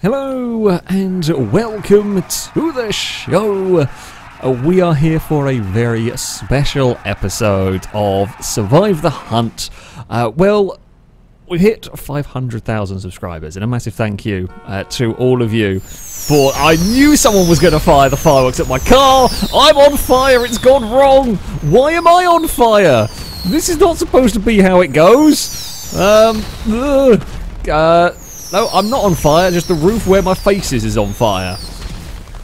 Hello and welcome to the show. Uh, we are here for a very special episode of Survive the Hunt. Uh, well, we've hit 500,000 subscribers, and a massive thank you uh, to all of you for. I knew someone was going to fire the fireworks at my car! I'm on fire! It's gone wrong! Why am I on fire? This is not supposed to be how it goes! Um. ugh. Uh. No, I'm not on fire, just the roof where my face is is on fire.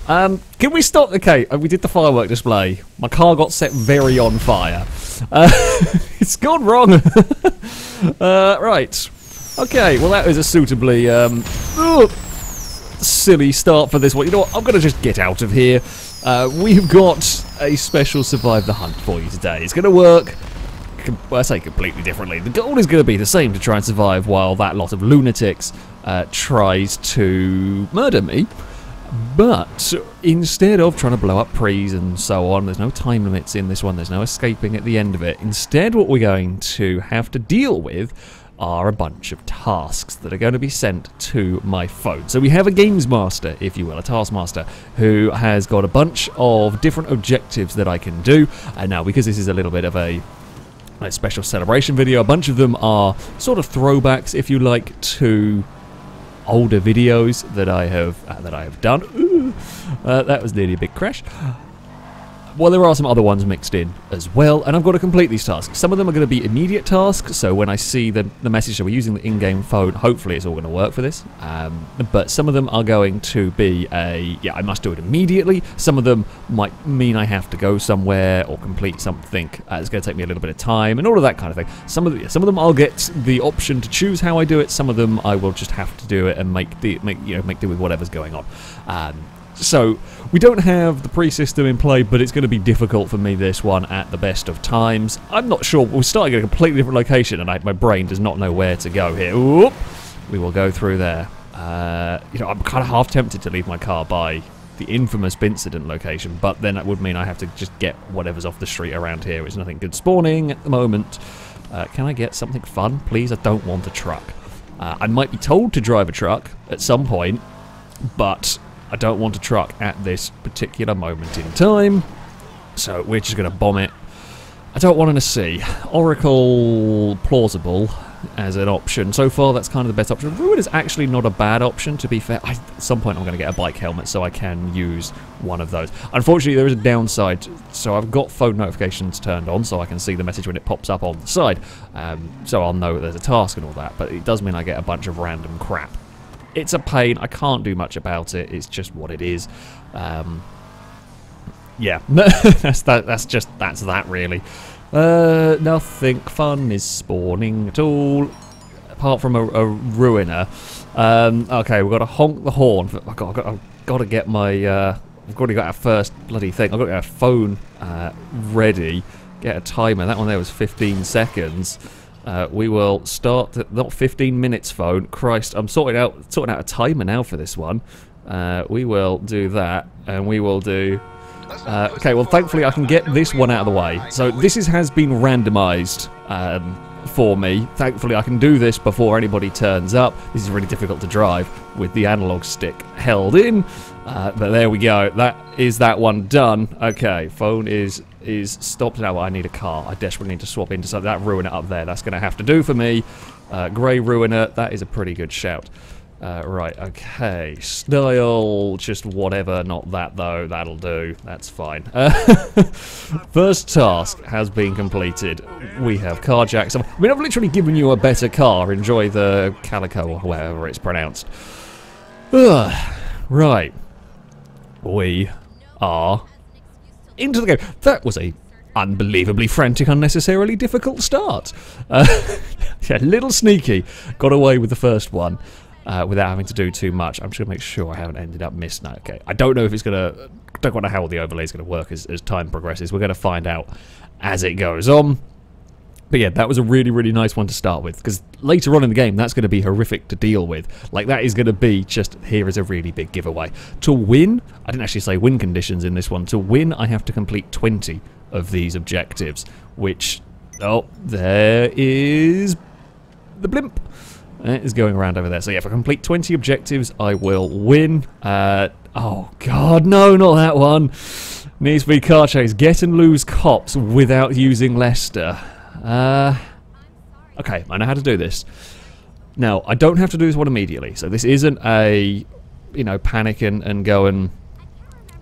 Um, can we stop? Okay, uh, we did the firework display. My car got set very on fire. Uh, it's gone wrong. uh, right. Okay, well that was a suitably um, ugh, silly start for this one. You know what? I'm going to just get out of here. Uh, we've got a special Survive the Hunt for you today. It's going to work I say completely differently. The goal is going to be the same to try and survive while that lot of lunatics uh, tries to murder me. But instead of trying to blow up prees and so on, there's no time limits in this one, there's no escaping at the end of it. Instead, what we're going to have to deal with are a bunch of tasks that are going to be sent to my phone. So we have a games master, if you will, a taskmaster, who has got a bunch of different objectives that I can do. And now, because this is a little bit of a a special celebration video. A bunch of them are sort of throwbacks, if you like, to older videos that I have uh, that I have done. Ooh, uh, that was nearly a big crash. Well, there are some other ones mixed in as well, and I've got to complete these tasks. Some of them are going to be immediate tasks, so when I see the, the message that we're using the in-game phone, hopefully it's all going to work for this. Um, but some of them are going to be a, yeah, I must do it immediately. Some of them might mean I have to go somewhere or complete something. Uh, it's going to take me a little bit of time and all of that kind of thing. Some of the, some of them I'll get the option to choose how I do it. Some of them I will just have to do it and make the make you know make do with whatever's going on. Um, so we don't have the pre-system in play, but it's going to be difficult for me this one at the best of times. I'm not sure. We're starting at a completely different location, and I, my brain does not know where to go here. We will go through there. Uh, you know, I'm kind of half tempted to leave my car by the infamous incident location, but then that would mean I have to just get whatever's off the street around here. It's nothing good spawning at the moment. Uh, can I get something fun, please? I don't want a truck. Uh, I might be told to drive a truck at some point, but I don't want a truck at this particular moment in time. So we're just going to bomb it. I don't want an C. Oracle plausible as an option. So far, that's kind of the best option. Ruin is actually not a bad option, to be fair. I, at some point, I'm going to get a bike helmet so I can use one of those. Unfortunately, there is a downside. So I've got phone notifications turned on so I can see the message when it pops up on the side. Um, so I'll know there's a task and all that. But it does mean I get a bunch of random crap. It's a pain. I can't do much about it. It's just what it is. Um, yeah, that's that. That's just that's that really. Uh, nothing fun is spawning at all, apart from a, a ruiner. Um, okay, we've got to honk the horn. I've, got, I've, got, to get my. Uh, I've already got our first bloody thing. I've got a phone uh, ready. Get a timer. That one there was 15 seconds. Uh, we will start. Not 15 minutes. Phone. Christ, I'm sorting out sorting out a timer now for this one. Uh, we will do that, and we will do. Uh, okay, well, thankfully I can get this one out of the way. So this is, has been randomised um, for me. Thankfully I can do this before anybody turns up. This is really difficult to drive with the analog stick held in. Uh, but there we go. That is that one done. Okay, phone is is stopped now. I need a car. I desperately need to swap into something. That ruiner up there. That's going to have to do for me. Uh, Grey ruiner. That is a pretty good shout. Uh, right, okay. Style, just whatever, not that though. That'll do. That's fine. Uh, first task has been completed. We have carjacked. I mean, I've literally given you a better car. Enjoy the calico or however it's pronounced. Ugh. Right. We are into the game. That was a unbelievably frantic, unnecessarily difficult start. Uh, yeah, little sneaky. Got away with the first one uh, without having to do too much. I'm just going to make sure I haven't ended up missing that. okay. I don't know if it's going to... don't want to know how all the overlay is going to work as, as time progresses. We're going to find out as it goes on. But yeah, that was a really, really nice one to start with, because later on in the game, that's going to be horrific to deal with. Like, that is going to be just, here is a really big giveaway. To win, I didn't actually say win conditions in this one. To win, I have to complete 20 of these objectives, which, oh, there is the blimp. It is going around over there. So yeah, if I complete 20 objectives, I will win. Uh, oh god, no, not that one. Needs to be car chase. Get and lose cops without using Lester. Uh, okay, I know how to do this. Now, I don't have to do this one immediately, so this isn't a, you know, panic and, and go and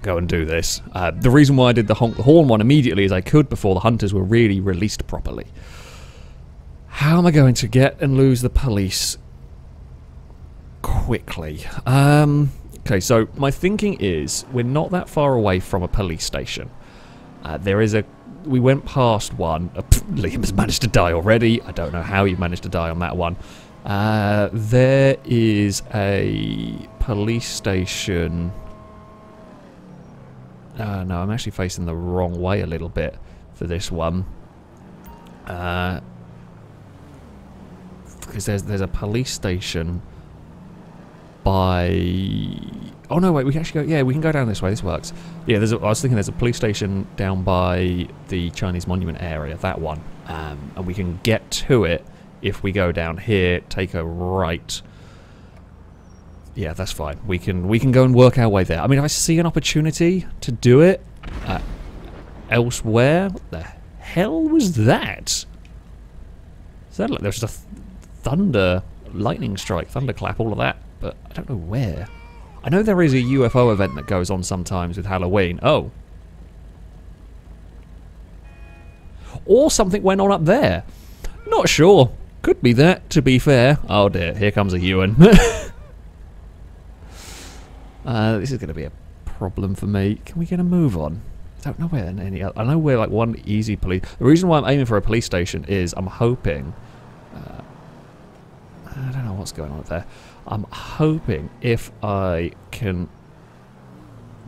go and do this. Uh, the reason why I did the honk the horn one immediately is I could before the hunters were really released properly. How am I going to get and lose the police quickly? Um, okay, so my thinking is we're not that far away from a police station. Uh, there is a... We went past one. Uh, pff, Liam's managed to die already. I don't know how he managed to die on that one. Uh, there is a police station... Uh, no, I'm actually facing the wrong way a little bit for this one. Uh, because there's there's a police station by. Oh no, wait, we can actually go. Yeah, we can go down this way. This works. Yeah, there's. A, I was thinking there's a police station down by the Chinese Monument area. That one, um, and we can get to it if we go down here, take a right. Yeah, that's fine. We can we can go and work our way there. I mean, if I see an opportunity to do it uh, elsewhere, what the hell was that? Is that like there's just a thunder, lightning strike, thunderclap, all of that, but I don't know where. I know there is a UFO event that goes on sometimes with Halloween. Oh. Or something went on up there. Not sure. Could be that, to be fair. Oh dear, here comes a Ewan. uh, this is going to be a problem for me. Can we get a move on? I don't know where any I know where like one easy police... The reason why I'm aiming for a police station is I'm hoping I don't know what's going on up there. I'm hoping if I can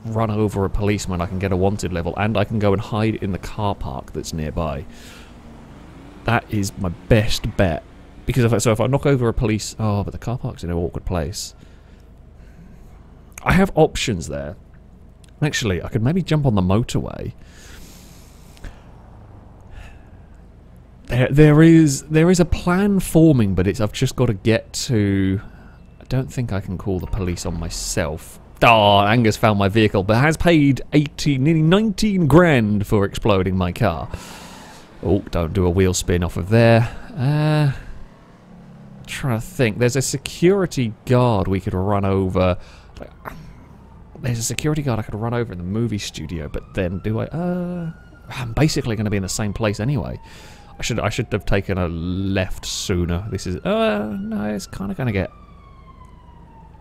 run over a policeman, I can get a wanted level, and I can go and hide in the car park that's nearby. That is my best bet. Because if I, so if I knock over a police... Oh, but the car park's in an awkward place. I have options there. Actually, I could maybe jump on the motorway there, there is there is a plan forming, but it's I've just got to get to. I don't think I can call the police on myself. Oh, Angus found my vehicle, but has paid 18, nearly 19 grand for exploding my car. Oh, don't do a wheel spin off of there. Uh, trying to think. There's a security guard we could run over. There's a security guard I could run over in the movie studio, but then do I? Uh, I'm basically going to be in the same place anyway. I should I should have taken a left sooner. This is uh no, it's kind of going to get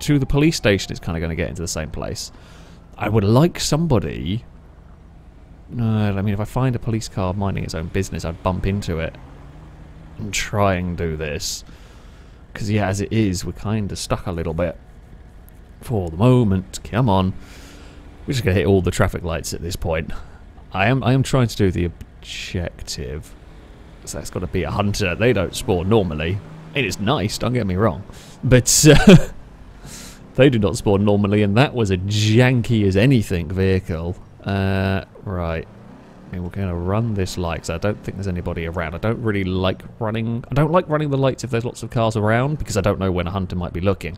to the police station. It's kind of going to get into the same place. I would like somebody. No, I mean if I find a police car minding its own business, I'd bump into it and try and do this. Because yeah, as it is, we're kind of stuck a little bit for the moment. Come on, we're just gonna hit all the traffic lights at this point. I am I am trying to do the objective. So that's got to be a hunter. They don't spawn normally. It is nice, don't get me wrong. But uh, they do not spawn normally, and that was a janky as anything vehicle. Uh, right. We're going to run this light, because I don't think there's anybody around. I don't really like running... I don't like running the lights if there's lots of cars around, because I don't know when a hunter might be looking.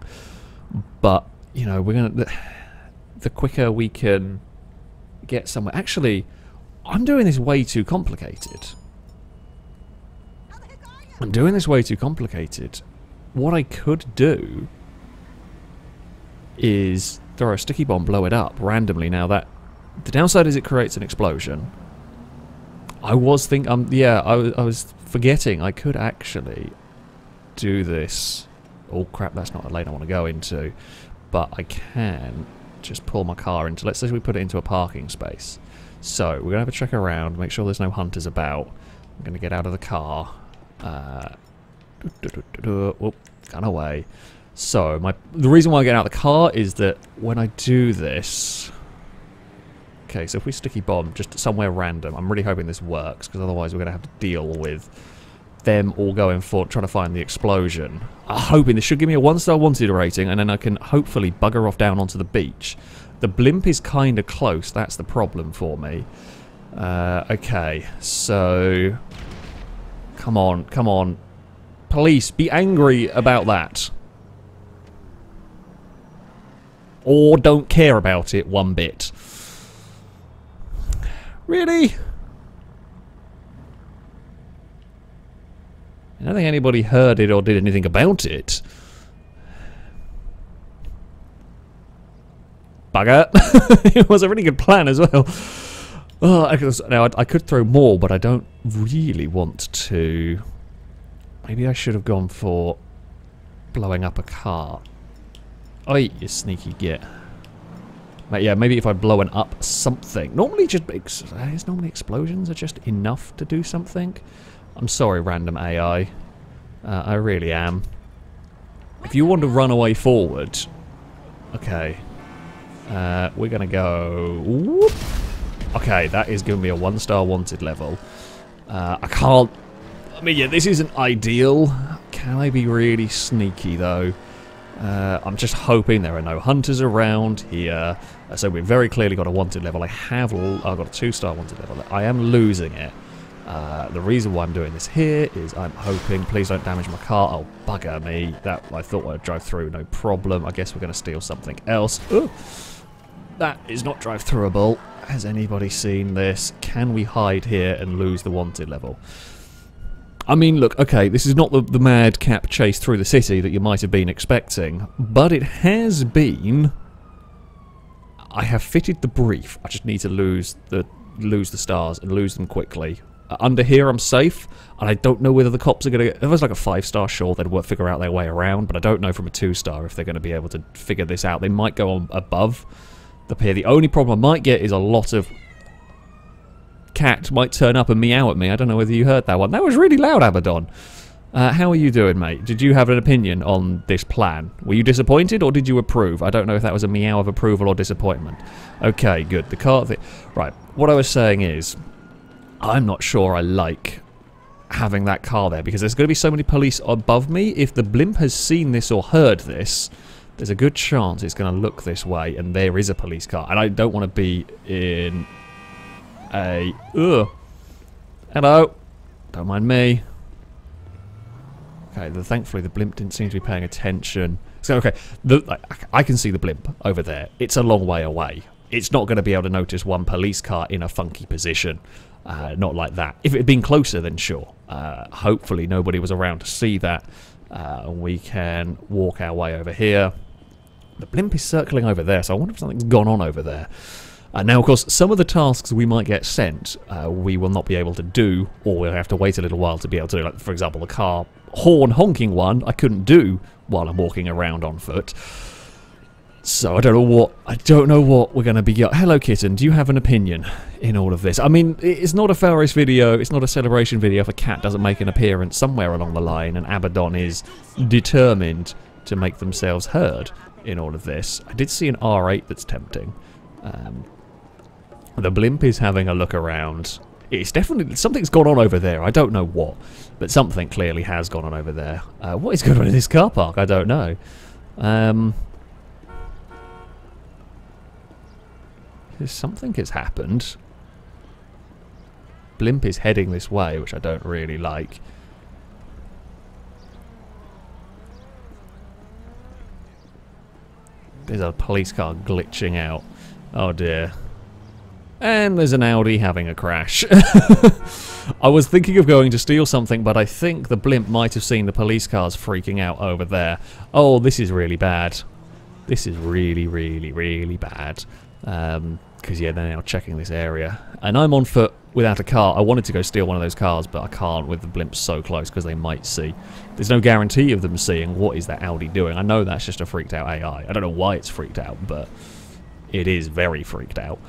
But, you know, we're going to... The quicker we can get somewhere... Actually, I'm doing this way too complicated. I'm doing this way too complicated. What I could do is throw a sticky bomb, blow it up randomly. Now that the downside is it creates an explosion. I was think um yeah I was I was forgetting I could actually do this. Oh crap! That's not a lane I want to go into, but I can just pull my car into. Let's say we put it into a parking space. So we're gonna have a check around, make sure there's no hunters about. I'm gonna get out of the car. Uh, whoop, gone away. So, my the reason why I get out of the car is that when I do this... Okay, so if we sticky bomb just somewhere random, I'm really hoping this works, because otherwise we're going to have to deal with them all going for trying to find the explosion. I'm hoping this should give me a one-star wanted rating, and then I can hopefully bugger off down onto the beach. The blimp is kind of close, that's the problem for me. Uh, okay, so Come on, come on. police, be angry about that. Or don't care about it one bit. Really? I don't think anybody heard it or did anything about it. Bugger. it was a really good plan as well. Oh, I could, now, I, I could throw more, but I don't really want to. Maybe I should have gone for blowing up a car. Oh, you sneaky git. But yeah, maybe if I blow an up something. Normally just... Is normally explosions are just enough to do something? I'm sorry, random AI. Uh, I really am. If you want to run away forward... Okay. Uh, we're to go... Whoop. Okay, that is giving me a one-star wanted level. Uh, I can't... I mean, yeah, this isn't ideal. Can I be really sneaky, though? Uh, I'm just hoping there are no hunters around here. Uh, so we've very clearly got a wanted level. I have I've got a two-star wanted level. I am losing it. Uh, the reason why I'm doing this here is I'm hoping, please don't damage my car. Oh, bugger me. That I thought I'd drive through, no problem. I guess we're going to steal something else. Ooh. That is not drive-throughable. Has anybody seen this? Can we hide here and lose the wanted level? I mean, look, okay, this is not the, the madcap chase through the city that you might have been expecting, but it has been... I have fitted the brief. I just need to lose the lose the stars and lose them quickly. Uh, under here, I'm safe, and I don't know whether the cops are going to... If it was like a five-star, sure, they'd work, figure out their way around, but I don't know from a two-star if they're going to be able to figure this out. They might go on above the pier. The only problem I might get is a lot of cat might turn up and meow at me. I don't know whether you heard that one. That was really loud, Abaddon. Uh, how are you doing, mate? Did you have an opinion on this plan? Were you disappointed or did you approve? I don't know if that was a meow of approval or disappointment. Okay, good. The car... Th right, what I was saying is, I'm not sure I like having that car there because there's going to be so many police above me. If the blimp has seen this or heard this, there's a good chance it's going to look this way and there is a police car. And I don't want to be in a... Ugh. Hello. Don't mind me. Okay, the, thankfully the blimp didn't seem to be paying attention. So, okay, the, I can see the blimp over there. It's a long way away. It's not going to be able to notice one police car in a funky position. Uh, not like that. If it had been closer, then sure. Uh, hopefully nobody was around to see that. Uh, we can walk our way over here. The blimp is circling over there, so I wonder if something's gone on over there. Uh, now, of course, some of the tasks we might get sent, uh, we will not be able to do, or we'll have to wait a little while to be able to do. Like, for example, the car horn honking one, I couldn't do while I'm walking around on foot. So I don't know what I don't know what we're going to be. Hello, kitten. Do you have an opinion in all of this? I mean, it's not a FailRace video. It's not a celebration video if a cat doesn't make an appearance somewhere along the line, and Abaddon is determined to make themselves heard in all of this. I did see an R8 that's tempting. Um, the blimp is having a look around. It's definitely... Something's gone on over there. I don't know what. But something clearly has gone on over there. Uh, what is going on in this car park? I don't know. Um... Something has happened. Blimp is heading this way, which I don't really like. There's a police car glitching out. Oh dear. And there's an Audi having a crash. I was thinking of going to steal something, but I think the blimp might have seen the police cars freaking out over there. Oh, this is really bad. This is really, really, really bad. Because, um, yeah, they're now checking this area. And I'm on foot without a car. I wanted to go steal one of those cars, but I can't with the blimp so close because they might see. There's no guarantee of them seeing what is that Audi doing. I know that's just a freaked out AI. I don't know why it's freaked out, but it is very freaked out.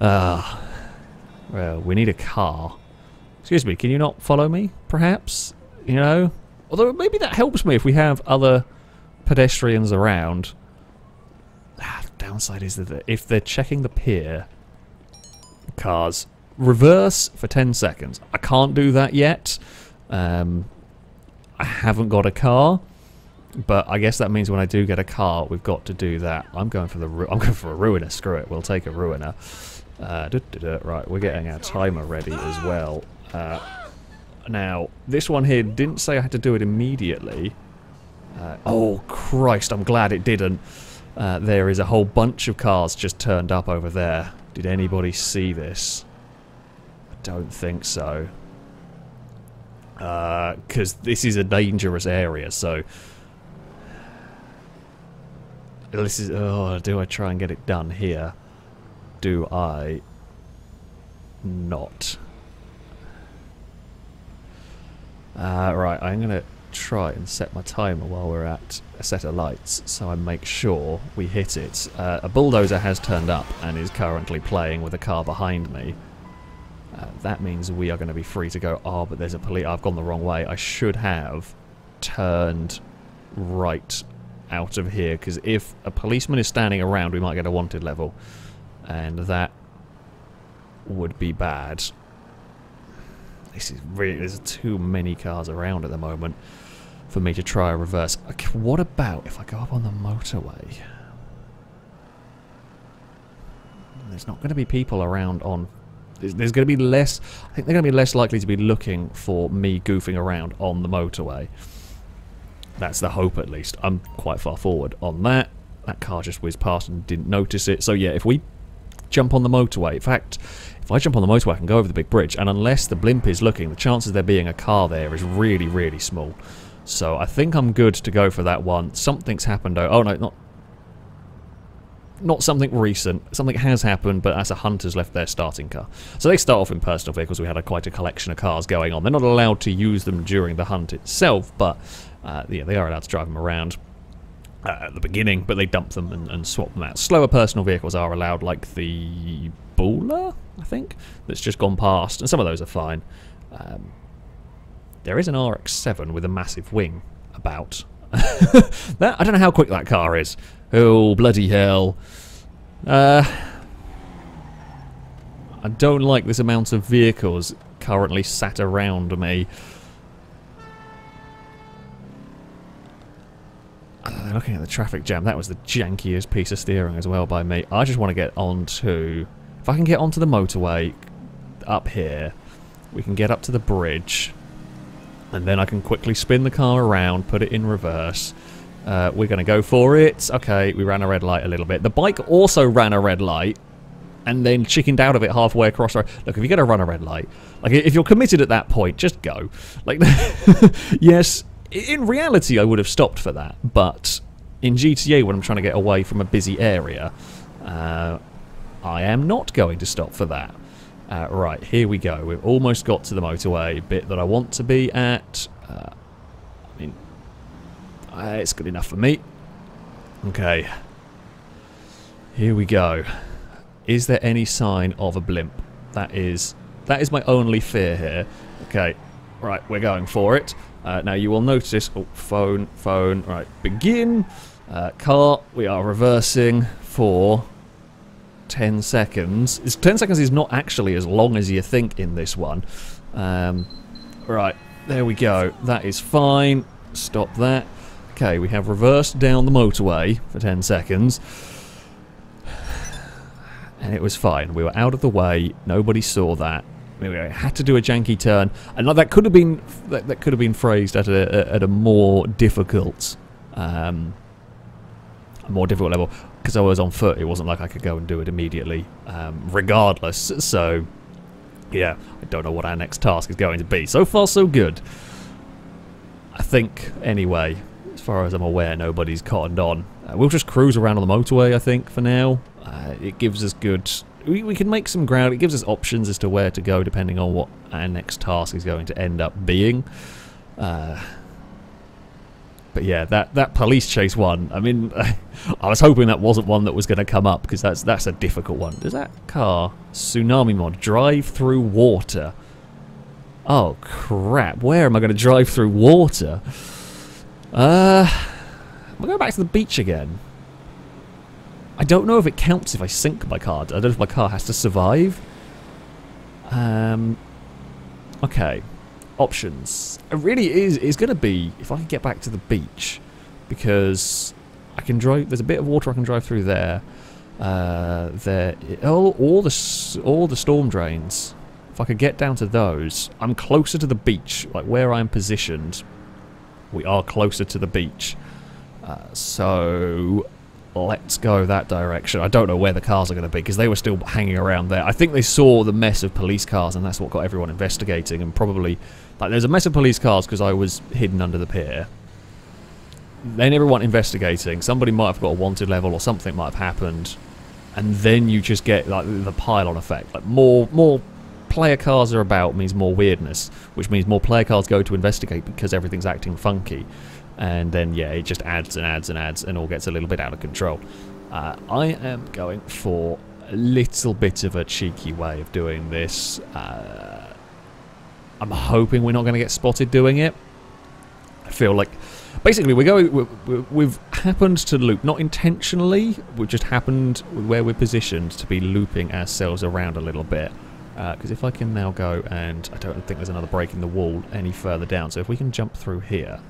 Uh, well, we need a car. Excuse me, can you not follow me, perhaps? You know? Although maybe that helps me if we have other pedestrians around. Ah, downside is that if they're checking the pier, cars, reverse for 10 seconds. I can't do that yet. Um, I haven't got a car. But I guess that means when I do get a car, we've got to do that. I'm going for the I'm going for a ruiner. Screw it. We'll take a ruiner. Uh, right, we're getting our timer ready as well. Uh, Now, this one here didn't say I had to do it immediately. Uh, oh, Christ, I'm glad it didn't. Uh, there is a whole bunch of cars just turned up over there. Did anybody see this? I don't think so. Because uh, this is a dangerous area, so... This is... Oh, do I try and get it done here? Do I... Not. Uh, right, I'm going to try and set my timer while we're at a set of lights so I make sure we hit it. Uh, a bulldozer has turned up and is currently playing with a car behind me. Uh, that means we are going to be free to go. Oh, but there's a police. I've gone the wrong way. I should have turned right out of here because if a policeman is standing around, we might get a wanted level, and that would be bad. This is really, there's too many cars around at the moment for me to try a reverse. Okay, what about if I go up on the motorway? There's not going to be people around on... There's, there's going to be less... I think they're going to be less likely to be looking for me goofing around on the motorway. That's the hope, at least. I'm quite far forward on that. That car just whizzed past and didn't notice it. So yeah, if we jump on the motorway... In fact, if I jump on the motorway, I can go over the big bridge, and unless the blimp is looking, the chances of there being a car there is really, really small. So I think I'm good to go for that one. Something's happened. Oh, oh no, not not something recent. Something has happened, but as a hunter's left their starting car. So they start off in personal vehicles. We had a, quite a collection of cars going on. They're not allowed to use them during the hunt itself, but uh, yeah, they are allowed to drive them around. Uh, at the beginning, but they dump them and, and, swap them out. Slower personal vehicles are allowed, like the Bowler, I think, that's just gone past, and some of those are fine. Um, there is an RX-7 with a massive wing about. that I don't know how quick that car is. Oh, bloody hell. Uh, I don't like this amount of vehicles currently sat around me. Uh, looking at the traffic jam, that was the jankiest piece of steering as well by me. I just want to get onto... If I can get onto the motorway up here, we can get up to the bridge, and then I can quickly spin the car around, put it in reverse. Uh, we're going to go for it. Okay, we ran a red light a little bit. The bike also ran a red light, and then chickened out of it halfway across. Look, if you're going to run a red light, like if you're committed at that point, just go. Like, yes, in reality, I would have stopped for that, but in GTA, when I'm trying to get away from a busy area, uh, I am not going to stop for that. Uh, right, here we go. We've almost got to the motorway bit that I want to be at. Uh, I mean, uh, it's good enough for me. Okay. Here we go. Is there any sign of a blimp? That is that is my only fear here. Okay, right, we're going for it. Uh, now you will notice, oh, phone, phone, right, begin, uh, car, we are reversing for 10 seconds. It's, 10 seconds is not actually as long as you think in this one. Um, right, there we go, that is fine, stop that. Okay, we have reversed down the motorway for 10 seconds. And it was fine. We were out of the way. Nobody saw that. We had to do a janky turn, and that could have been that, that could have been phrased at a at a more difficult, um, a more difficult level because I was on foot. It wasn't like I could go and do it immediately, um, regardless. So, yeah, I don't know what our next task is going to be. So far, so good. I think, anyway, as far as I'm aware, nobody's cottoned on. Uh, we'll just cruise around on the motorway, I think, for now. Uh, it gives us good we, we can make some ground. It gives us options as to where to go depending on what our next task is going to end up being. Uh, but yeah, that, that police chase one, I mean, I was hoping that wasn't one that was going to come up because that's that's a difficult one. Does that car, Tsunami Mod, drive through water? Oh crap, where am I going to drive through water? Uh, I'm going back to the beach again. I don't know if it counts if I sink my car. I don't know if my car has to survive. Um, okay. Options. It really is is going to be if I can get back to the beach because I can drive. There's a bit of water I can drive through there. Uh, there. All, all the all the storm drains. If I could get down to those, I'm closer to the beach, like where I'm positioned. We are closer to the beach. Uh, so let's go that direction. I don't know where the cars are going to be because they were still hanging around there. I think they saw the mess of police cars and that's what got everyone investigating and probably like there's a mess of police cars because I was hidden under the pier. Then everyone investigating. Somebody might have got a wanted level or something might have happened, and then you just get like the pile-on effect. Like more more player cars are about means more weirdness, which means more player cars go to investigate because everything's acting funky and then yeah, it just adds and adds and adds and all gets a little bit out of control. Uh, I am going for a little bit of a cheeky way of doing this. Uh, I'm hoping we're not going to get spotted doing it. I feel like basically we're going we have happened to loop not intentionally we've just happened where we're positioned to be looping ourselves around a little bit because uh, if I can now go and I don't think there's another break in the wall any further down so if we can jump through here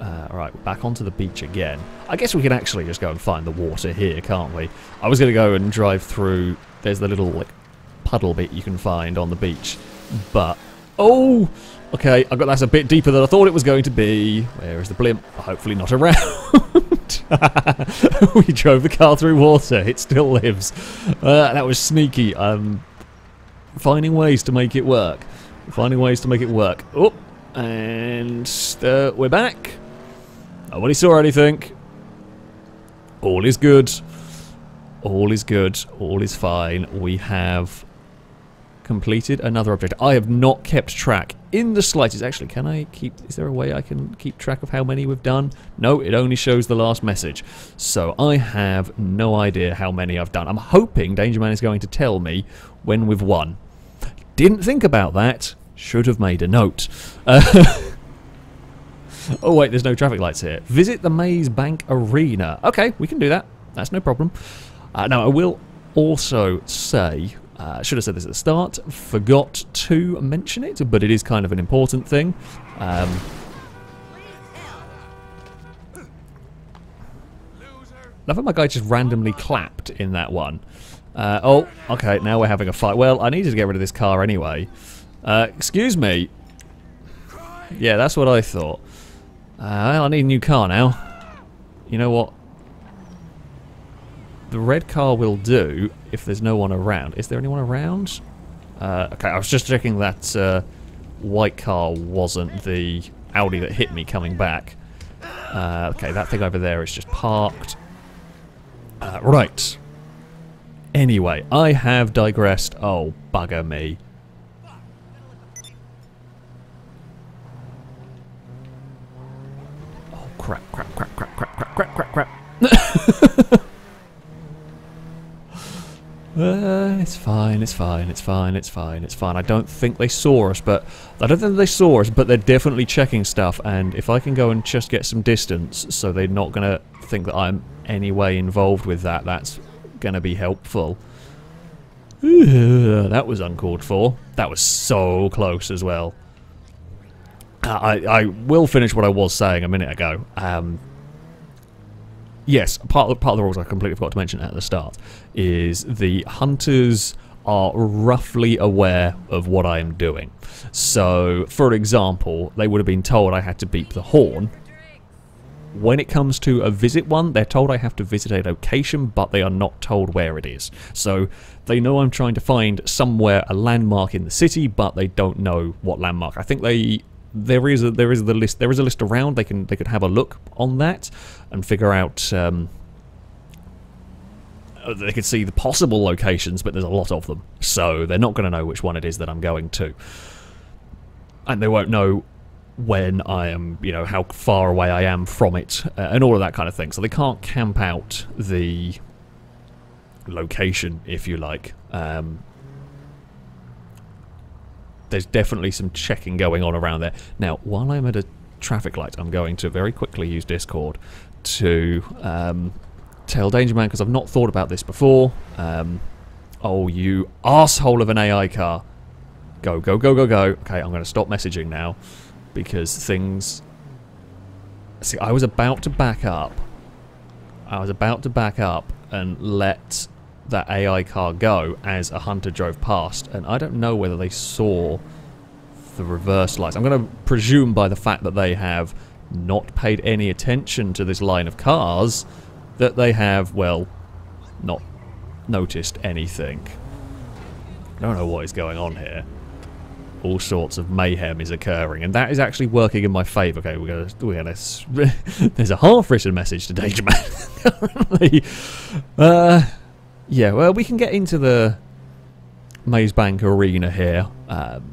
uh, right, back onto the beach again. I guess we can actually just go and find the water here, can't we? I was going to go and drive through... There's the little, like, puddle bit you can find on the beach. But... Oh! Okay, I got that's a bit deeper than I thought it was going to be. Where is the blimp? Hopefully not around. we drove the car through water. It still lives. Uh, that was sneaky. Um, finding ways to make it work. Finding ways to make it work. Oh, and uh, we're back. Nobody saw anything. All is good. All is good. All is fine. We have completed another object. I have not kept track in the slightest. Actually, can I keep... Is there a way I can keep track of how many we've done? No, it only shows the last message. So I have no idea how many I've done. I'm hoping Danger Man is going to tell me when we've won. Didn't think about that. Should have made a note. Uh, Oh wait, there's no traffic lights here. Visit the Maze Bank Arena. Okay, we can do that. That's no problem. Uh, now, I will also say, uh, should have said this at the start, forgot to mention it, but it is kind of an important thing. Um, love how my guy just randomly clapped in that one. Uh, oh, okay, now we're having a fight. Well, I needed to get rid of this car anyway. Uh, excuse me. Yeah, that's what I thought. Uh, I need a new car now. You know what? The red car will do if there's no one around. Is there anyone around? Uh, okay, I was just checking that uh, white car wasn't the Audi that hit me coming back. Uh, okay, that thing over there is just parked. Uh, right. Anyway, I have digressed. Oh, bugger me. Crap, crap, crap, crap, crap, crap, crap, crap, crap. uh, it's fine, it's fine, it's fine, it's fine, it's fine. I don't think they saw us, but I don't think they saw us, but they're definitely checking stuff. And if I can go and just get some distance, so they're not gonna think that I'm any way involved with that, that's gonna be helpful. that was uncalled for. That was so close as well. I, I will finish what I was saying a minute ago. Um, yes, part of, part of the rules I completely forgot to mention at the start is the hunters are roughly aware of what I am doing. So, for example, they would have been told I had to beep the horn. When it comes to a visit one, they're told I have to visit a location, but they are not told where it is. So, they know I'm trying to find somewhere, a landmark in the city, but they don't know what landmark. I think they there is a, there is the list there is a list around. They can they could have a look on that and figure out. Um, uh, they could see the possible locations, but there's a lot of them, so they're not going to know which one it is that I'm going to, and they won't know when I am, you know, how far away I am from it, uh, and all of that kind of thing. So they can't camp out the location, if you like. Um, there's definitely some checking going on around there. Now, while I'm at a traffic light, I'm going to very quickly use Discord to um, tell Danger Man, because I've not thought about this before. Um, oh, you asshole of an AI car. Go, go, go, go, go. Okay, I'm going to stop messaging now because things... See, I was about to back up. I was about to back up and let that AI car go as a hunter drove past, and I don't know whether they saw the reverse lights. I'm going to presume by the fact that they have not paid any attention to this line of cars that they have, well, not noticed anything. I don't know what is going on here. All sorts of mayhem is occurring, and that is actually working in my favour. Okay, we're gonna, we're gonna. there's a half-written message to Danger Man. uh, yeah, well, we can get into the Maze Bank Arena here. Um,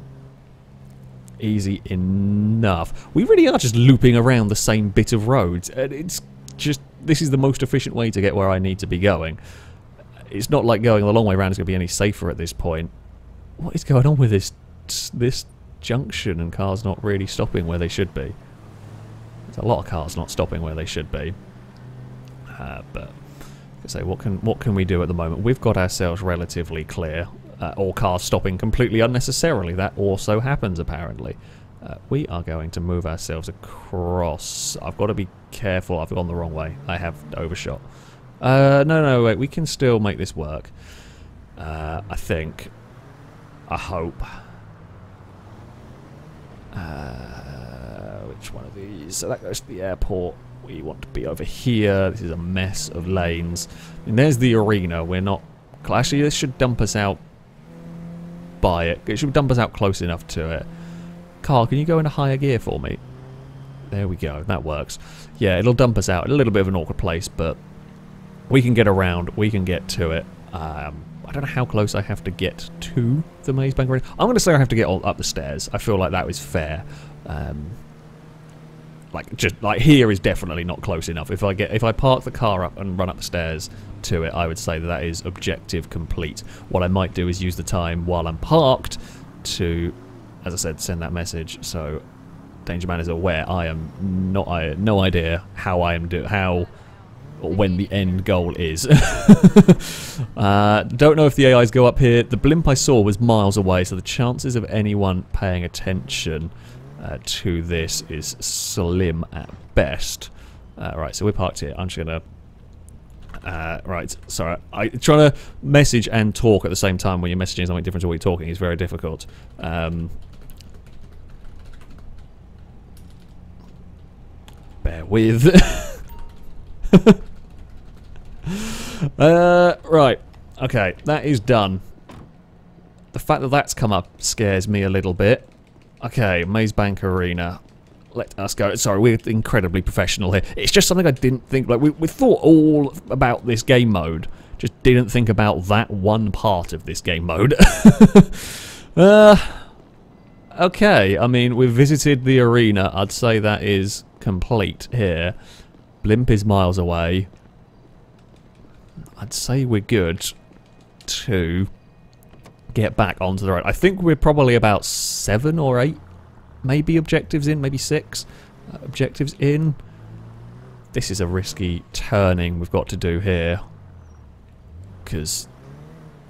easy enough. We really are just looping around the same bit of road, and it's just this is the most efficient way to get where I need to be going. It's not like going the long way around is going to be any safer at this point. What is going on with this this junction and cars not really stopping where they should be? There's a lot of cars not stopping where they should be. Uh, but I say, what can what can we do at the moment? We've got ourselves relatively clear. Uh, or cars stopping completely unnecessarily. That also happens apparently. Uh, we are going to move ourselves across. I've got to be careful. I've gone the wrong way. I have overshot. Uh, no, no, wait. We can still make this work. Uh, I think. I hope. Uh, which one of these? So that goes to the airport. We want to be over here. This is a mess of lanes. And there's the arena. We're not... Actually, this should dump us out by it. It should dump us out close enough to it. Carl, can you go into higher gear for me? There we go. That works. Yeah, it'll dump us out. A little bit of an awkward place, but we can get around. We can get to it. Um, I don't know how close I have to get to the Maze Bank Arena. I'm going to say I have to get all up the stairs. I feel like that was fair. Um, like just like here is definitely not close enough. If I get if I park the car up and run up the stairs to it, I would say that that is objective complete. What I might do is use the time while I'm parked to, as I said, send that message. So Danger Man is aware. I am not. I no idea how I am do how or when the end goal is. uh, don't know if the AIs go up here. The blimp I saw was miles away, so the chances of anyone paying attention uh, to this is slim at best. Uh, right, so we're parked here. I'm just going to... Uh, right, sorry. I Trying to message and talk at the same time when you're messaging something different to what you're talking is very difficult. Um, bear with. uh, right. Okay, that is done. The fact that that's come up scares me a little bit. Okay, Maze Bank Arena. Let us go. Sorry, we're incredibly professional here. It's just something I didn't think... Like, we, we thought all about this game mode. Just didn't think about that one part of this game mode. uh, okay, I mean, we've visited the arena. I'd say that is complete here. Blimp is miles away. I'd say we're good to get back onto the road. I think we're probably about seven or eight, maybe objectives in, maybe six uh, objectives in. This is a risky turning we've got to do here. Because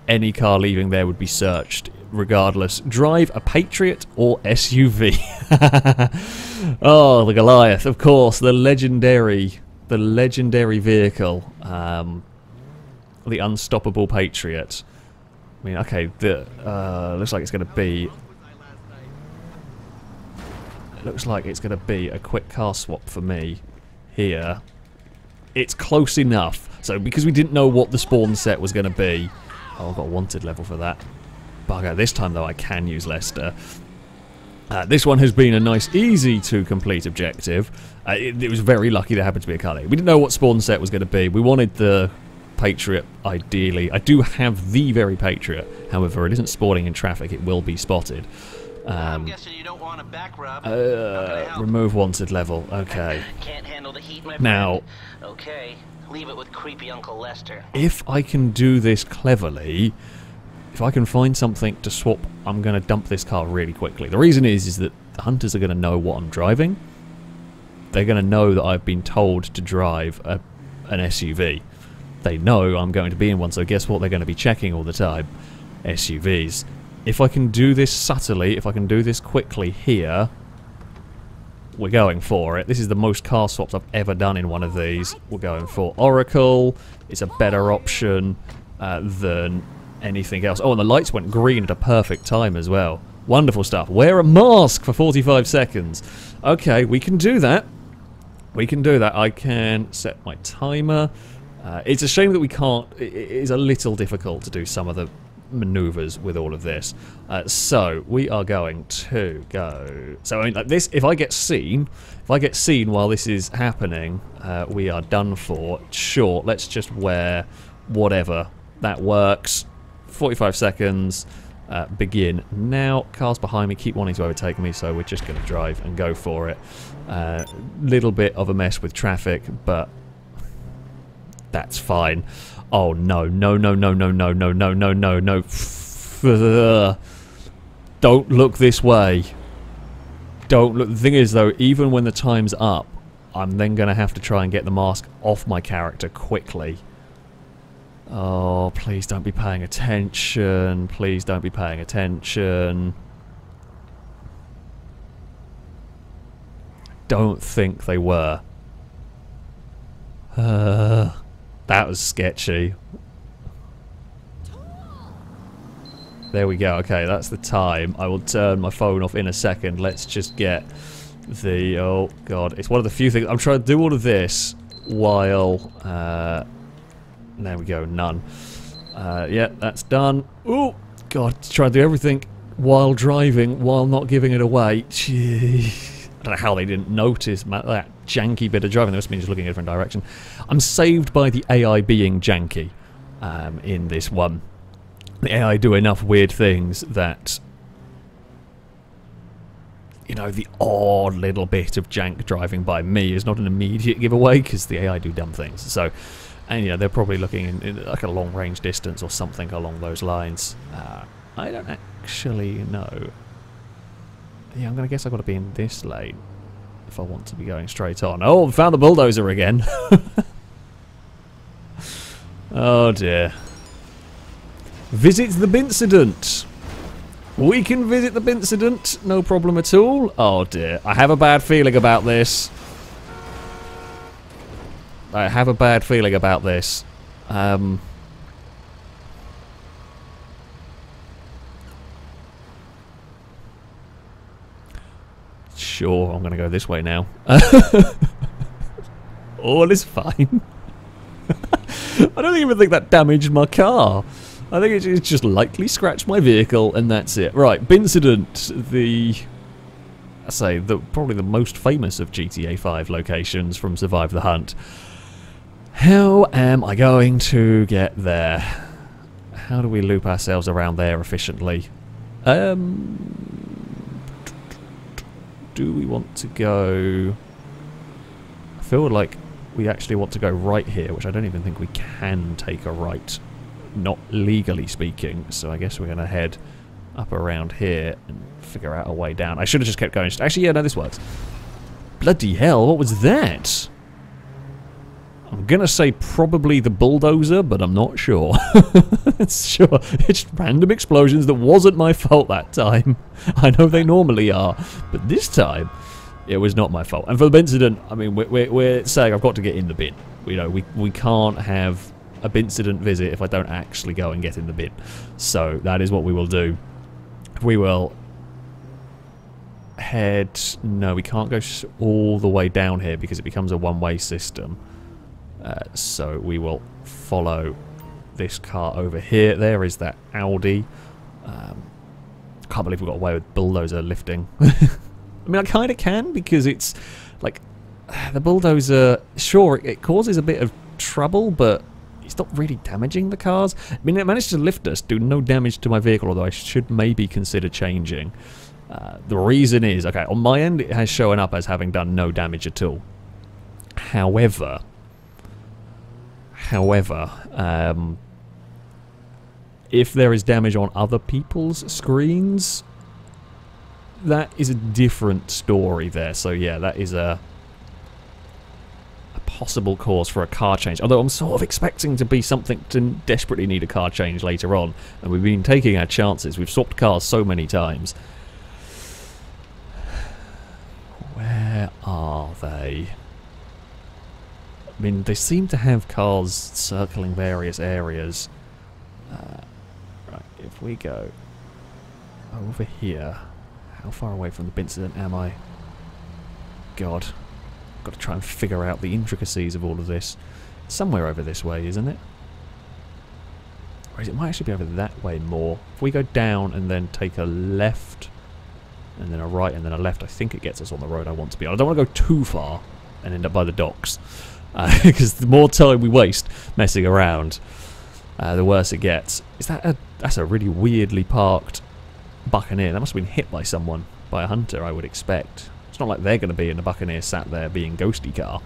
any car leaving there would be searched regardless. Drive a Patriot or SUV. oh, the Goliath, of course, the legendary, the legendary vehicle. Um, the Unstoppable Patriot. I mean, okay, the uh, looks like it's going to be. Looks like it's going to be a quick car swap for me here. It's close enough. So because we didn't know what the spawn set was going to be, oh, I've got a wanted level for that. Bugger. This time though, I can use Lester. Uh, this one has been a nice, easy to complete objective. Uh, it, it, was very lucky there happened to be a there. We didn't know what spawn set was going to be. We wanted the Patriot, ideally. I do have the very Patriot, however, it isn't sporting in traffic, it will be spotted. Um, uh, remove wanted level, okay. Heat, now, okay, leave it with creepy Uncle Lester. If I can do this cleverly, if I can find something to swap, I'm going to dump this car really quickly. The reason is, is that the hunters are going to know what I'm driving. They're going to know that I've been told to drive a, an SUV they know I'm going to be in one, so guess what they're going to be checking all the time? SUVs. If I can do this subtly, if I can do this quickly here, we're going for it. This is the most car swaps I've ever done in one of these. We're going for Oracle. It's a better option. uh, than anything else. Oh, and the lights went green at a perfect time as well. Wonderful stuff. Wear a mask for 45 seconds. Okay, we can do that. We can do that. I can set my timer. Uh, it's a shame that we can't. It is a little difficult to do some of the maneuvers with all of this. Uh, so we are going to go. So I mean, like this. If I get seen, if I get seen while this is happening, uh, we are done for. Sure, let's just wear whatever that works. 45 seconds. Uh, begin now. Cars behind me keep wanting to overtake me, so we're just going to drive and go for it. Uh, little bit of a mess with traffic, but that's fine. Oh no, no, no, no, no, no, no, no, no, no, no. Don't look this way. Don't look. The thing is, though, even when the time's up, I'm then going to have to try and get the mask off my character quickly. Oh, please don't be paying attention. Please don't be paying attention. Don't think they were. Uh, that was sketchy. There we go. Okay, that's the time. I will turn my phone off in a second. Let's just get the... Oh, God. It's one of the few things... I'm trying to do all of this while... Uh, there we go. None. Uh, yeah, that's done. Oh, God. Trying to do everything while driving, while not giving it away. Gee. I don't know how they didn't notice that janky bit of driving. They must have been just looking in a different direction. I'm saved by the AI being janky um, in this one. The AI do enough weird things that you know, the odd little bit of jank driving by me is not an immediate giveaway because the AI do dumb things. So, and you know, they're probably looking in, in like a long range distance or something along those lines. Uh, I don't actually know. Yeah, I'm going to guess I've got to be in this lane if I want to be going straight on. Oh, found the bulldozer again. oh dear. Visit the Bincident. We can visit the Bincident, no problem at all. Oh dear, I have a bad feeling about this. I have a bad feeling about this. Um, Sure, I'm going to go this way now. All is fine. I don't even think that damaged my car. I think it just lightly scratched my vehicle and that's it. Right, Bincident, the... I say, the probably the most famous of GTA 5 locations from Survive the Hunt. How am I going to get there? How do we loop ourselves around there efficiently? Um, do we want to go... I feel like we actually want to go right here, which I don't even think we can take a right, not legally speaking. So I guess we're going to head up around here and figure out a way down. I should have just kept going. Actually, yeah, no, this works. Bloody hell, what was that? I'm gonna say probably the bulldozer, but I'm not sure. it's sure. It's random explosions that wasn't my fault that time. I know they normally are, but this time it was not my fault. And for the Bincident, I mean, we're, we're, we're saying I've got to get in the bin. You know, we we can't have a Bincident visit if I don't actually go and get in the bin. So that is what we will do. We will head. No, we can't go all the way down here because it becomes a one-way system. Uh, so we will follow this car over here. There is that Audi. Um, can't believe we got away with bulldozer lifting. I mean, I kind of can because it's like the bulldozer. Sure, it causes a bit of trouble, but it's not really damaging the cars. I mean, it managed to lift us, do no damage to my vehicle, although I should maybe consider changing. Uh, the reason is, okay, on my end it has shown up as having done no damage at all. However, However, um, if there is damage on other people's screens, that is a different story there. So yeah, that is a, a possible cause for a car change. Although I'm sort of expecting to be something to desperately need a car change later on. And we've been taking our chances. We've swapped cars so many times. Where are they? I mean, they seem to have cars circling various areas. Uh, right, if we go over here, how far away from the Bincident am I? God, got to try and figure out the intricacies of all of this. Somewhere over this way, isn't it? Or is it might actually be over that way more. If we go down and then take a left, and then a right and then a left, I think it gets us on the road I want to be on. I don't want to go too far and end up by the docks. Because uh, the more time we waste messing around, uh, the worse it gets. Is that a... That's a really weirdly parked Buccaneer. That must have been hit by someone, by a hunter, I would expect. It's not like they're going to be in the Buccaneer sat there being ghosty car.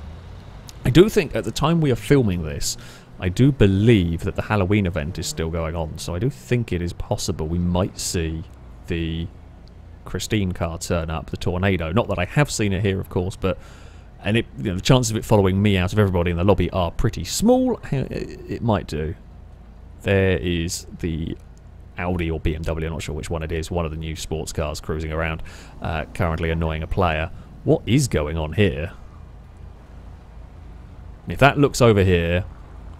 I do think at the time we are filming this, I do believe that the Halloween event is still going on, so I do think it is possible we might see the Christine car turn up, the Tornado. Not that I have seen it here, of course, but and it, you know, the chances of it following me out of everybody in the lobby are pretty small. It might do. There is the Audi or BMW, I'm not sure which one it is, one of the new sports cars cruising around, uh, currently annoying a player. What is going on here? If that looks over here,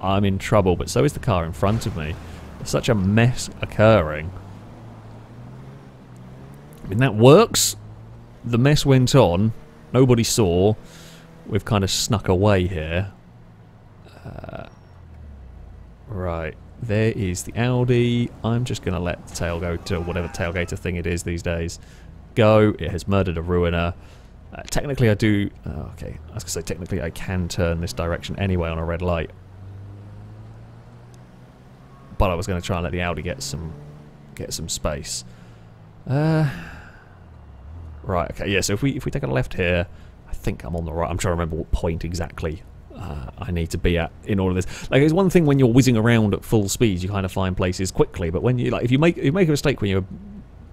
I'm in trouble, but so is the car in front of me. There's such a mess occurring. I mean, that works. The mess went on. Nobody saw. We've kind of snuck away here. Uh, right. There is the Audi. I'm just going to let the tail go to whatever tailgater thing it is these days. Go. It has murdered a ruiner. Uh, technically, I do... Oh, okay, I was going to say, technically, I can turn this direction anyway on a red light but I was going to try and let the Audi get some get some space. Uh, right, okay, yeah, so if we, if we take a left here, I think I'm on the right. I'm trying to remember what point exactly uh, I need to be at in all of this. Like, it's one thing when you're whizzing around at full speed, you kind of find places quickly, but when you, like, if you make, if you make a mistake when you're,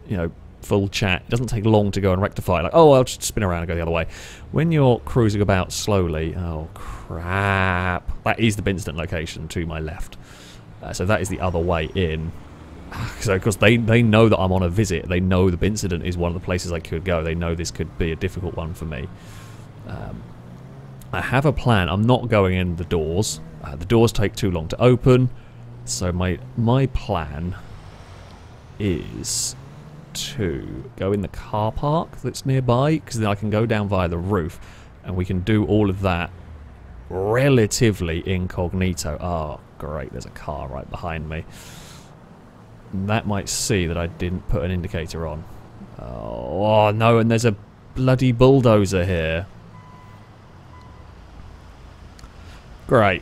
you know, full chat, it doesn't take long to go and rectify. Like, oh, I'll just spin around and go the other way. When you're cruising about slowly, oh, crap. That is the Bincident location to my left. Uh, so that is the other way in. So, because they, they know that I'm on a visit. They know the incident is one of the places I could go. They know this could be a difficult one for me. Um, I have a plan. I'm not going in the doors. Uh, the doors take too long to open. So my my plan is to go in the car park that's nearby because then I can go down via the roof and we can do all of that relatively incognito. Oh, great, there's a car right behind me. that might see that I didn't put an indicator on. Oh, oh no, and there's a bloody bulldozer here. Great.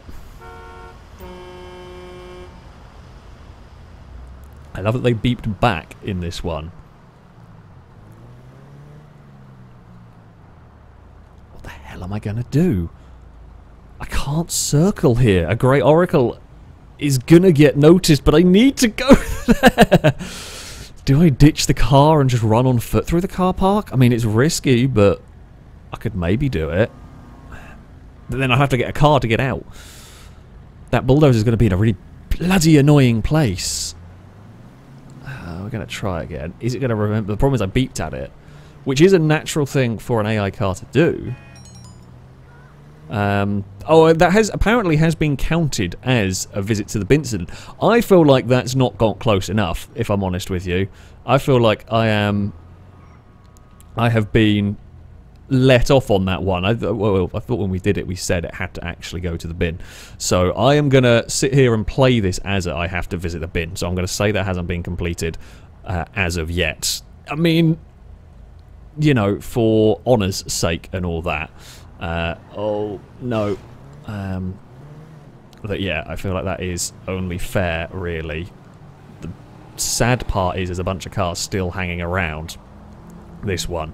I love that they beeped back in this one. What the hell am I going to do? I can't circle here. A Grey Oracle is gonna get noticed, but I need to go there. Do I ditch the car and just run on foot through the car park? I mean, it's risky, but I could maybe do it. Then i have to get a car to get out. That bulldozer is going to be in a really bloody annoying place. Uh, we're going to try again. Is it going to remember? The problem is I beeped at it, which is a natural thing for an AI car to do. Um, oh, that has apparently has been counted as a visit to the Bincident. I feel like that's not got close enough, if I'm honest with you. I feel like I am... I have been let off on that one. I, well, I thought when we did it, we said it had to actually go to the bin. So I am going to sit here and play this as I have to visit the bin. So I'm going to say that hasn't been completed uh, as of yet. I mean, you know, for honour's sake and all that. Uh, oh, no. Um, yeah, I feel like that is only fair, really. The sad part is there's a bunch of cars still hanging around this one.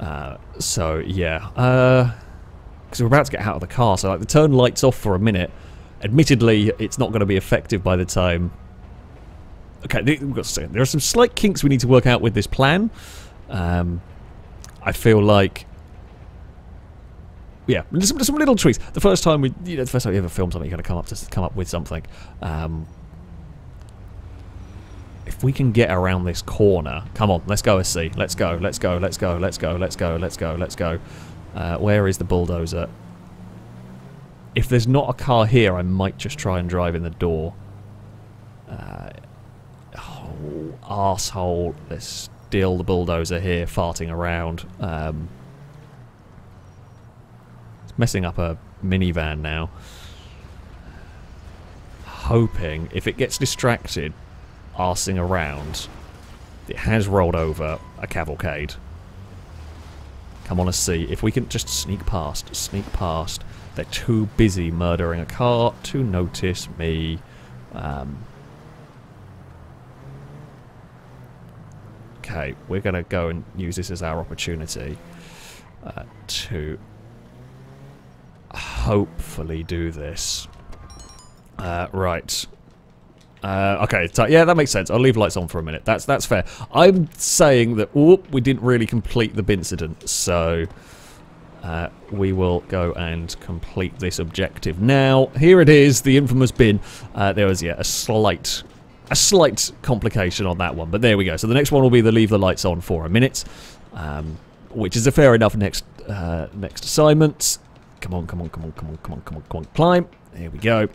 Uh, so, yeah. Because uh, we're about to get out of the car, so like the turn lights off for a minute. Admittedly, it's not going to be effective by the time... Okay, there are some slight kinks we need to work out with this plan. Um, I feel like yeah, some, some little tweaks. The first time we, you know, the first time you ever film something, you got to come up to come up with something. Um, if we can get around this corner, come on, let's go, and see. Let's go, let's go, let's go, let's go, let's go, let's go, let's go. Uh, where is the bulldozer? If there's not a car here, I might just try and drive in the door. Uh, oh, arsehole. There's still the bulldozer here farting around. Um, it's messing up a minivan now. Hoping if it gets distracted, arsing around, it has rolled over a cavalcade. Come on, let's see if we can just sneak past, sneak past. They're too busy murdering a car to notice me. Um, okay, we're going to go and use this as our opportunity uh, to hopefully do this. Uh, right. Uh, okay, so, yeah, that makes sense. I'll leave lights on for a minute. That's that's fair. I'm saying that whoop, we didn't really complete the bin incident, so uh, we will go and complete this objective now. Here it is, the infamous bin. Uh, there was yeah a slight a slight complication on that one, but there we go. So the next one will be the leave the lights on for a minute, um, which is a fair enough next uh, next assignment. Come on, come on, come on, come on, come on, come on, come on, climb. There we go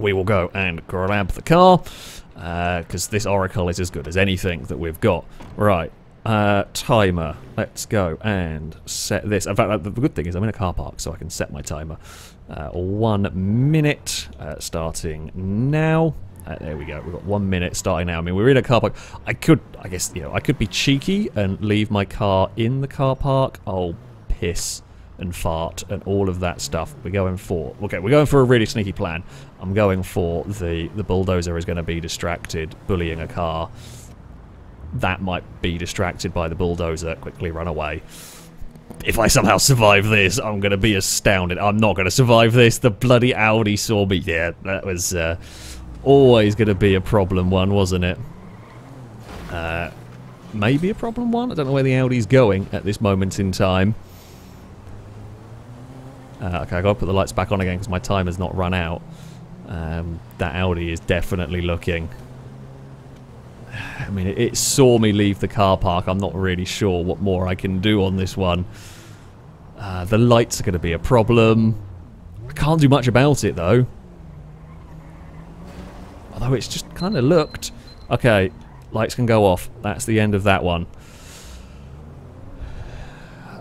we will go and grab the car, because uh, this Oracle is as good as anything that we've got. Right, uh, timer. Let's go and set this. In fact, the good thing is I'm in a car park, so I can set my timer. Uh, one minute, uh, starting now. Uh, there we go. We've got one minute starting now. I mean, we're in a car park. I could, I guess, you know, I could be cheeky and leave my car in the car park. I'll piss and fart and all of that stuff. We're going for okay. We're going for a really sneaky plan. I'm going for the the bulldozer is going to be distracted, bullying a car. That might be distracted by the bulldozer. Quickly run away. If I somehow survive this, I'm going to be astounded. I'm not going to survive this. The bloody Audi saw me. Yeah, that was uh, always going to be a problem one, wasn't it? Uh, maybe a problem one? I don't know where the Audi's going at this moment in time. Uh, okay, i got to put the lights back on again because my timer's not run out. Um, that Audi is definitely looking. I mean, it, saw me leave the car park. I'm not really sure what more I can do on this one. Uh, the lights are going to be a problem. I can't do much about it, though. Although it's just kind of looked. Okay, lights can go off. That's the end of that one.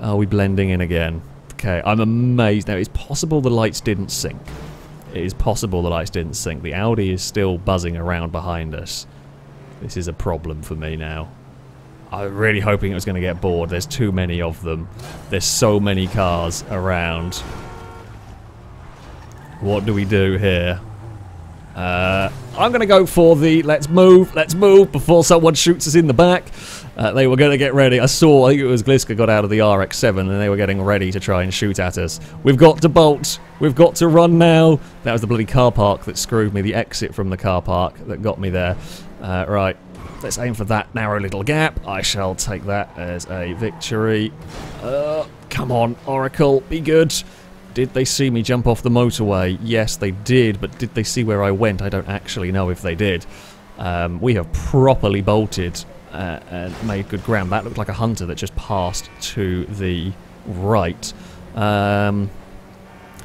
Are we blending in again? Okay, I'm amazed. Now, it's possible the lights didn't sync. It is possible the lights didn't sync. The Audi is still buzzing around behind us. This is a problem for me now. I'm really hoping it was going to get bored. There's too many of them. There's so many cars around. What do we do here? Uh, I'm going to go for the let's move, let's move before someone shoots us in the back. Uh, they were going to get ready. I saw, I think it was Gliska got out of the RX-7 and they were getting ready to try and shoot at us. We've got to bolt. We've got to run now. That was the bloody car park that screwed me, the exit from the car park that got me there. Uh, right, let's aim for that narrow little gap. I shall take that as a victory. Uh, come on, Oracle, be good. Did they see me jump off the motorway? Yes, they did, but did they see where I went? I don't actually know if they did. Um, we have properly bolted uh, and made good ground. That looked like a hunter that just passed to the right. Um,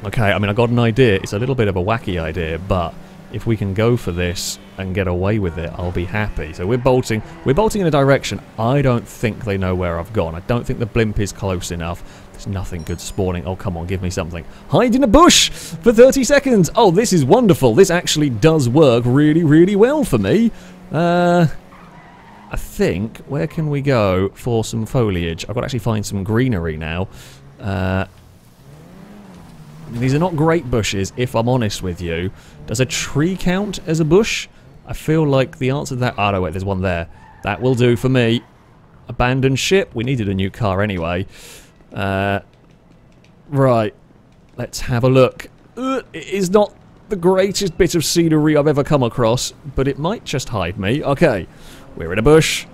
okay, I mean, I got an idea. It's a little bit of a wacky idea, but if we can go for this and get away with it, I'll be happy. So we're bolting. We're bolting in a direction. I don't think they know where I've gone. I don't think the blimp is close enough. There's nothing good spawning. Oh, come on, give me something. Hide in a bush for 30 seconds. Oh, this is wonderful. This actually does work really, really well for me. Uh, I think, where can we go for some foliage? I've got to actually find some greenery now. Uh, these are not great bushes, if I'm honest with you. Does a tree count as a bush? I feel like the answer to that... Oh, no, wait, there's one there. That will do for me. Abandoned ship. We needed a new car anyway. Uh, right. Let's have a look. Uh, it is not the greatest bit of scenery I've ever come across, but it might just hide me. Okay. We're in a bush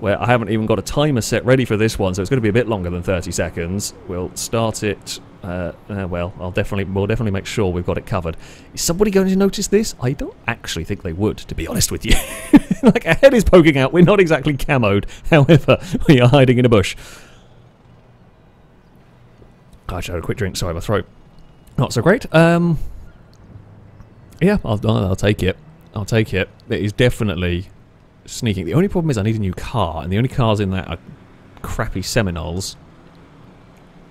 where I haven't even got a timer set ready for this one, so it's going to be a bit longer than 30 seconds. We'll start it. Uh, uh, well, I'll definitely, we'll definitely make sure we've got it covered. Is somebody going to notice this? I don't actually think they would, to be honest with you. like, a head is poking out. We're not exactly camoed. However, we are hiding in a bush. Oh, I should have a quick drink. Sorry, my throat. Not so great. Um, yeah, I'll, I'll take it. I'll take it. It is definitely sneaking. The only problem is I need a new car, and the only cars in that are crappy Seminoles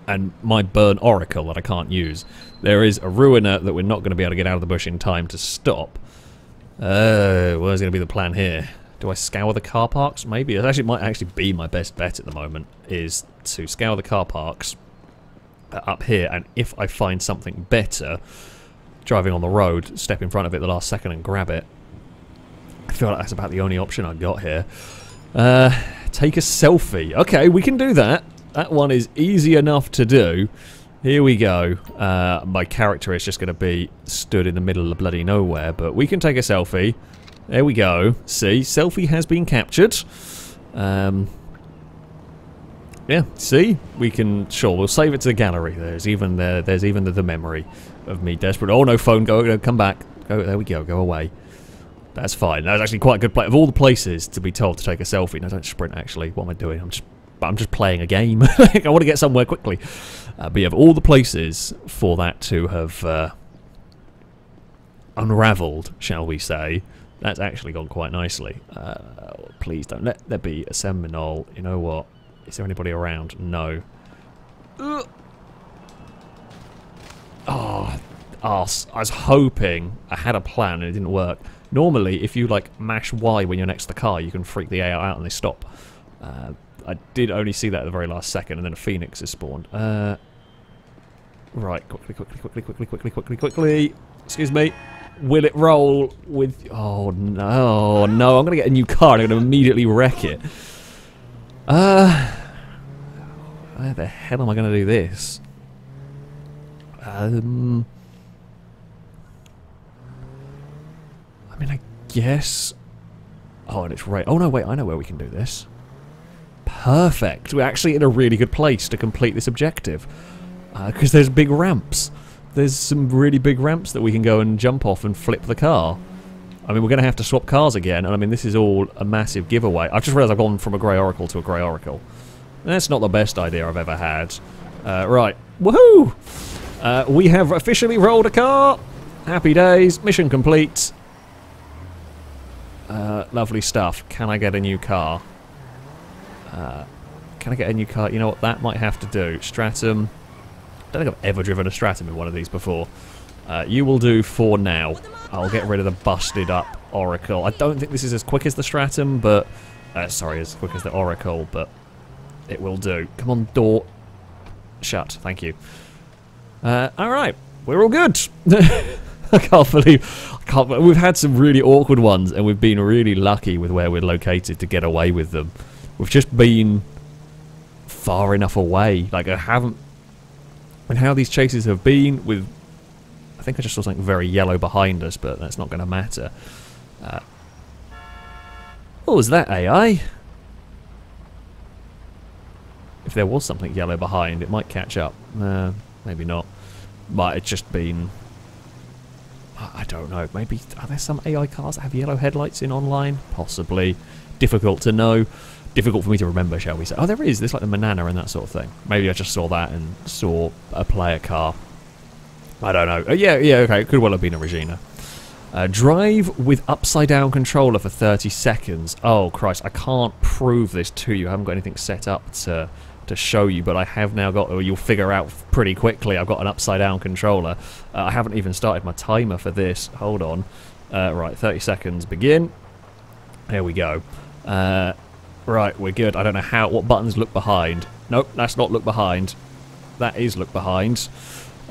and my burn Oracle that I can't use. There is a Ruiner that we're not going to be able to get out of the bush in time to stop. Uh, what's going to be the plan here? Do I scour the car parks? Maybe. It actually might actually be my best bet at the moment, is to scour the car parks uh, up here, and if I find something better, driving on the road, step in front of it the last second and grab it. I feel like that's about the only option I've got here. Uh, take a selfie. Okay, we can do that. That one is easy enough to do. Here we go. Uh, my character is just going to be stood in the middle of bloody nowhere, but we can take a selfie. There we go. See, selfie has been captured. Um, yeah, see, we can. Sure, we'll save it to the gallery. There's even the, there's even the, the memory of me desperate. Oh no, phone, go, go, come back. Go, there we go. Go away. That's fine. That's actually quite a good play. Of all the places to be told to take a selfie, no, don't sprint. Actually, what am I doing? I'm just I'm just playing a game. I want to get somewhere quickly. Uh, but yeah, of all the places for that to have uh, unravelled, shall we say, that's actually gone quite nicely. Uh, please don't let there be a Seminole. You know what? Is there anybody around? No. Ugh. Oh, arse. I was hoping I had a plan and it didn't work. Normally, if you like mash Y when you're next to the car, you can freak the AI out and they stop. Uh, I did only see that at the very last second, and then a phoenix is spawned. Uh, right, quickly, quickly, quickly, quickly, quickly, quickly, quickly. Excuse me. Will it roll with... Oh, no, no. I'm going to get a new car and I'm going to immediately wreck it. Uh, where the hell am I going to do this? Um... I mean, I guess... Oh, and it's right. Oh, no, wait. I know where we can do this. Perfect. We're actually in a really good place to complete this objective. Because uh, there's big ramps. There's some really big ramps that we can go and jump off and flip the car. I mean, we're going to have to swap cars again, and I mean, this is all a massive giveaway. I've just realised I've gone from a Grey Oracle to a Grey Oracle. That's not the best idea I've ever had. Uh, right. Woohoo! Uh, we have officially rolled a car! Happy days. Mission complete. Uh, lovely stuff. Can I get a new car? Uh, can I get a new car? You know what, that might have to do. Stratum. I don't think I've ever driven a Stratum in one of these before. Uh, you will do for now. I'll get rid of the busted up Oracle. I don't think this is as quick as the Stratum, but... Uh, sorry, as quick as the Oracle, but it will do. Come on, door. Shut. Thank you. Uh, alright. We're all good. I can't believe... I can't, we've had some really awkward ones, and we've been really lucky with where we're located to get away with them. We've just been far enough away. Like, I haven't... And how these chases have been with... I think I just saw something very yellow behind us, but that's not going to matter. Uh, what was that, AI? If there was something yellow behind, it might catch up. Uh, maybe not. Might it's just been... I don't know. Maybe... Are there some AI cars that have yellow headlights in online? Possibly. Difficult to know difficult for me to remember, shall we say. Oh, there is. There's like the Manana and that sort of thing. Maybe I just saw that and saw a player car. I don't know. Uh, yeah, yeah, okay. It could well have been a Regina. Uh, drive with upside down controller for 30 seconds. Oh, Christ. I can't prove this to you. I haven't got anything set up to to show you, but I have now got, or you'll figure out pretty quickly, I've got an upside down controller. Uh, I haven't even started my timer for this. Hold on. Uh, right, 30 seconds, begin. There we go. Uh, Right, we're good. I don't know how, what buttons look behind. Nope, that's not look behind. That is look behind.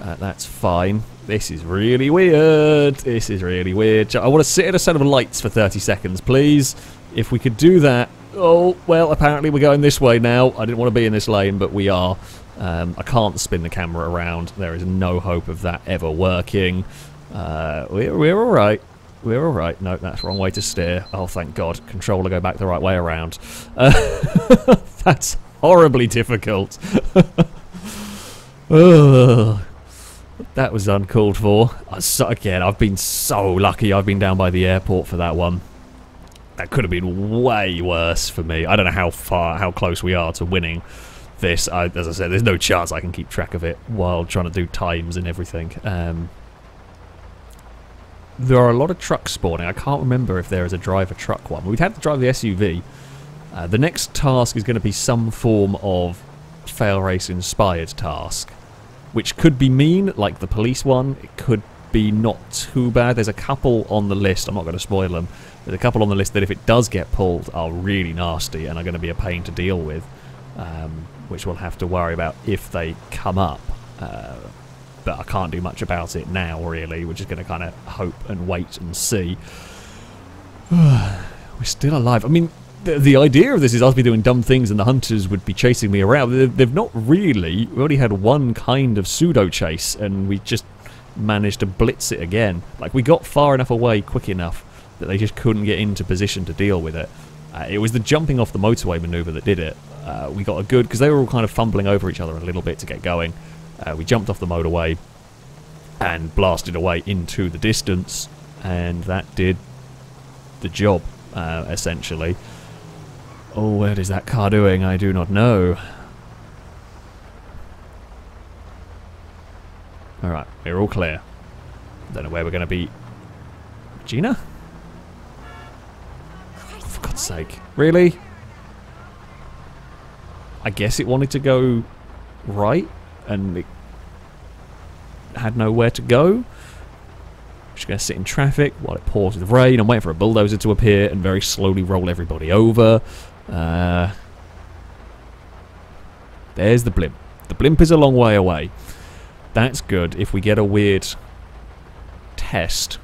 Uh, that's fine. This is really weird. This is really weird. I want to sit in a set of lights for 30 seconds, please. If we could do that. Oh, well, apparently we're going this way now. I didn't want to be in this lane, but we are. Um, I can't spin the camera around. There is no hope of that ever working. Uh, we're, we're all right. We're alright. No, that's wrong way to steer. Oh, thank God. Controller go back the right way around. Uh, that's horribly difficult. that was uncalled for. So, again, I've been so lucky I've been down by the airport for that one. That could have been way worse for me. I don't know how far, how close we are to winning this. I, as I said, there's no chance I can keep track of it while trying to do times and everything. Um, there are a lot of trucks spawning. I can't remember if there is a driver truck one. We'd have to drive the SUV. Uh, the next task is going to be some form of fail race inspired task, which could be mean, like the police one. It could be not too bad. There's a couple on the list. I'm not going to spoil them. There's a couple on the list that if it does get pulled are really nasty and are going to be a pain to deal with, um, which we'll have to worry about if they come up. Uh, but I can't do much about it now, really. We're just going to kind of hope and wait and see. We're still alive. I mean, the, the idea of this is us be doing dumb things and the hunters would be chasing me around. They've, they've not really. We only had one kind of pseudo chase, and we just managed to blitz it again. Like, we got far enough away quick enough that they just couldn't get into position to deal with it. Uh, it was the jumping off the motorway maneuver that did it. Uh, we got a good, because they were all kind of fumbling over each other a little bit to get going. Uh, we jumped off the motorway and blasted away into the distance, and that did the job, uh, essentially. Oh, what is that car doing? I do not know. Alright, we're all clear. Don't know where we're going to be. Gina? For God's sake. Really? I guess it wanted to go right, and it had nowhere to go. Just going to sit in traffic while it pours with rain. I'm waiting for a bulldozer to appear and very slowly roll everybody over. Uh, there's the blimp. The blimp is a long way away. That's good. If we get a weird test,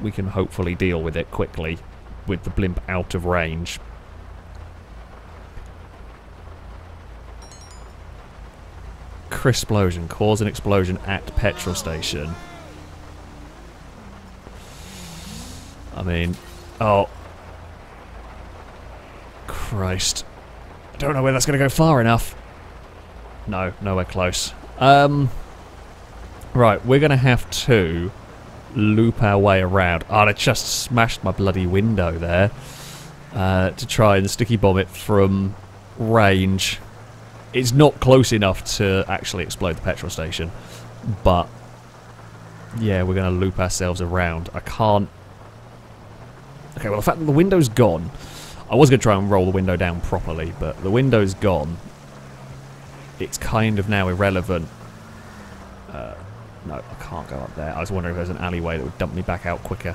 we can hopefully deal with it quickly with the blimp out of range. Crisplosion. Cause an explosion at petrol station. I mean, oh. Christ. I don't know where that's going to go far enough. No, nowhere close. Um, right, we're going to have to loop our way around. Oh, I just smashed my bloody window there uh, to try and sticky bomb it from range. It's not close enough to actually explode the petrol station, but yeah, we're going to loop ourselves around. I can't... Okay, well, the fact that the window's gone... I was going to try and roll the window down properly, but the window's gone. It's kind of now irrelevant. No, I can't go up there. I was wondering if there's an alleyway that would dump me back out quicker.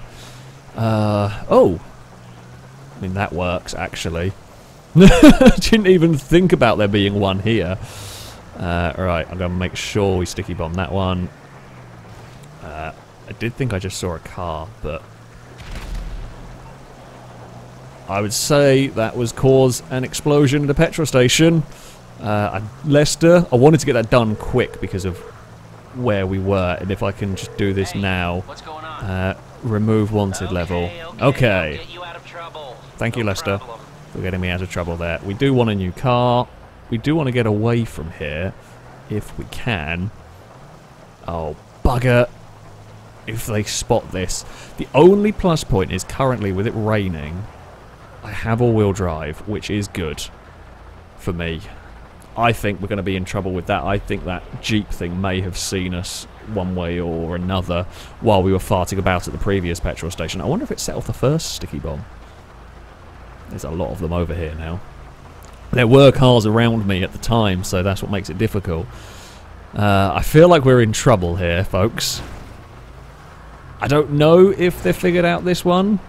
Uh, oh! I mean, that works, actually. I didn't even think about there being one here. Uh, right, I'm going to make sure we sticky bomb that one. Uh, I did think I just saw a car, but... I would say that was cause an explosion at a petrol station. Uh, Lester, I wanted to get that done quick because of where we were, and if I can just do this Hey, now, What's going on? uh, remove wanted level. Okay. Okay, you out of trouble. Thank you, Lester. problem. for getting me out of trouble there. We do want a new car. We do want to get away from here, if we can. Oh, bugger. If they spot this. The only plus point is currently, with it raining, I have all-wheel drive, which is good for me. I think we're going to be in trouble with that. I think that Jeep thing may have seen us one way or another while we were farting about at the previous petrol station. I wonder if it set off the first sticky bomb. There's a lot of them over here now. There were cars around me at the time, so that's what makes it difficult. Uh, I feel like we're in trouble here, folks. I don't know if they figured out this one,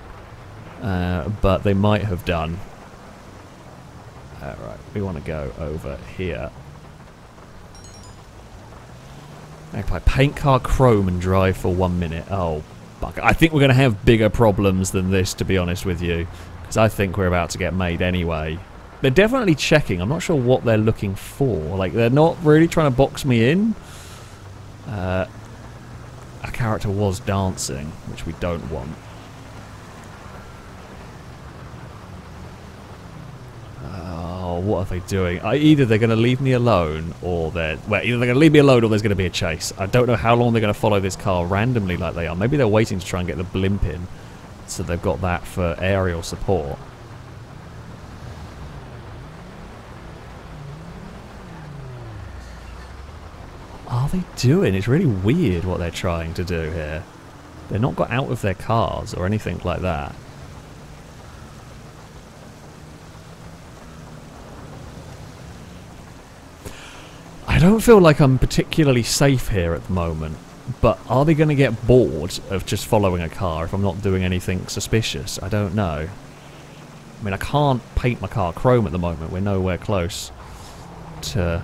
uh, but they might have done. Alright, we want to go over here. I paint car chrome and drive for one minute, oh, buck. I think we're going to have bigger problems than this, to be honest with you. Because I think we're about to get made anyway. They're definitely checking. I'm not sure what they're looking for. Like, they're not really trying to box me in. Uh, our character was dancing, which we don't want. Oh, what are they doing? I, either they're going to leave me alone, or they're well, either they're going to leave me alone, or there's going to be a chase. I don't know how long they're going to follow this car randomly like they are. Maybe they're waiting to try and get the blimp in, so they've got that for aerial support. What are they doing? It's really weird what they're trying to do here. They're not got out of their cars or anything like that. I don't feel like I'm particularly safe here at the moment, but are they going to get bored of just following a car if I'm not doing anything suspicious? I don't know. I mean, I can't paint my car chrome at the moment. We're nowhere close to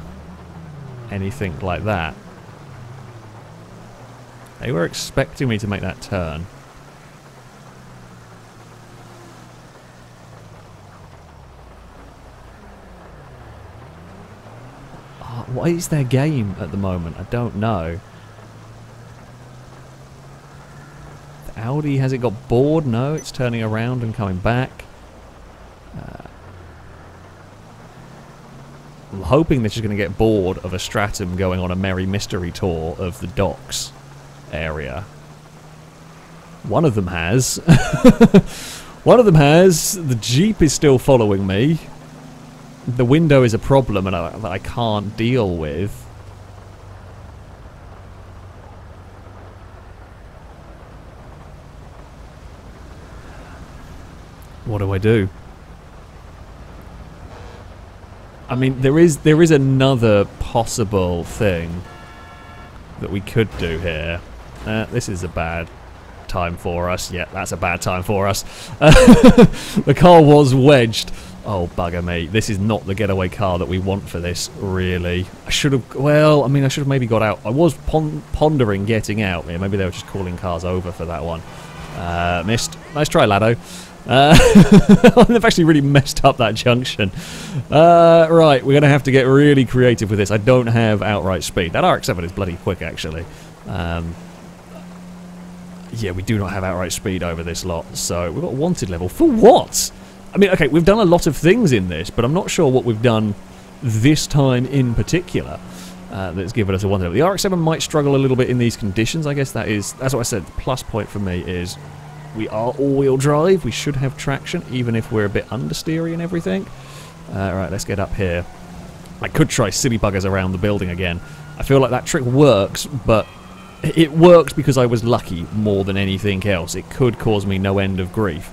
anything like that. They were expecting me to make that turn. What is their game at the moment? I don't know. The Audi, has it got bored? No, it's turning around and coming back. Uh, I'm hoping they're just going to get bored of a Stratum going on a merry mystery tour of the docks area. One of them has. One of them has. The Jeep is still following me. The window is a problem and I, that I can't deal with. What do I do? I mean, there is there is another possible thing that we could do here. Uh, this is a bad time for us. Yeah, that's a bad time for us. the car was wedged. Oh, bugger me. This is not the getaway car that we want for this, really. I should have... Well, I mean, I should have maybe got out. I was pon pondering getting out. Yeah, maybe they were just calling cars over for that one. Uh, missed. Nice try, Lado. Uh, they've actually really messed up that junction. Uh, right, we're going to have to get really creative with this. I don't have outright speed. That RX-7 is bloody quick, actually. Um, yeah, we do not have outright speed over this lot. So we've got wanted level. For what? I mean, okay, we've done a lot of things in this, but I'm not sure what we've done this time in particular. Uh, that's given us a level. The RX-7 might struggle a little bit in these conditions. I guess that is, that's what I said. The plus point for me is we are all-wheel drive. We should have traction, even if we're a bit understeery and everything. Uh, right, let's get up here. I could try silly buggers around the building again. I feel like that trick works, but it works because I was lucky more than anything else. It could cause me no end of grief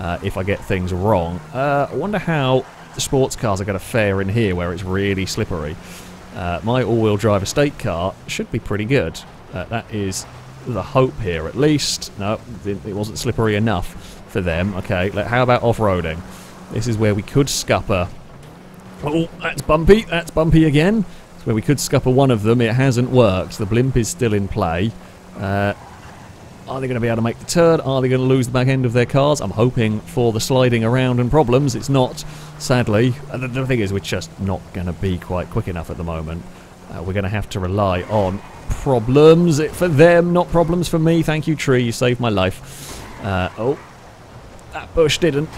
uh, if I get things wrong. Uh, I wonder how the sports cars are going to fare in here where it's really slippery. Uh, my all-wheel drive estate car should be pretty good. Uh, that is the hope here, at least. No, it wasn't slippery enough for them. Okay, how about off-roading? This is where we could scupper. Oh, that's bumpy. That's bumpy again. It's where we could scupper one of them. It hasn't worked. The blimp is still in play. Uh, are they going to be able to make the turn? Are they going to lose the back end of their cars? I'm hoping for the sliding around and problems. It's not, sadly. The thing is, we're just not going to be quite quick enough at the moment. Uh, we're going to have to rely on problems for them, not problems for me. Thank you, tree. You saved my life. Uh, oh, that bush didn't.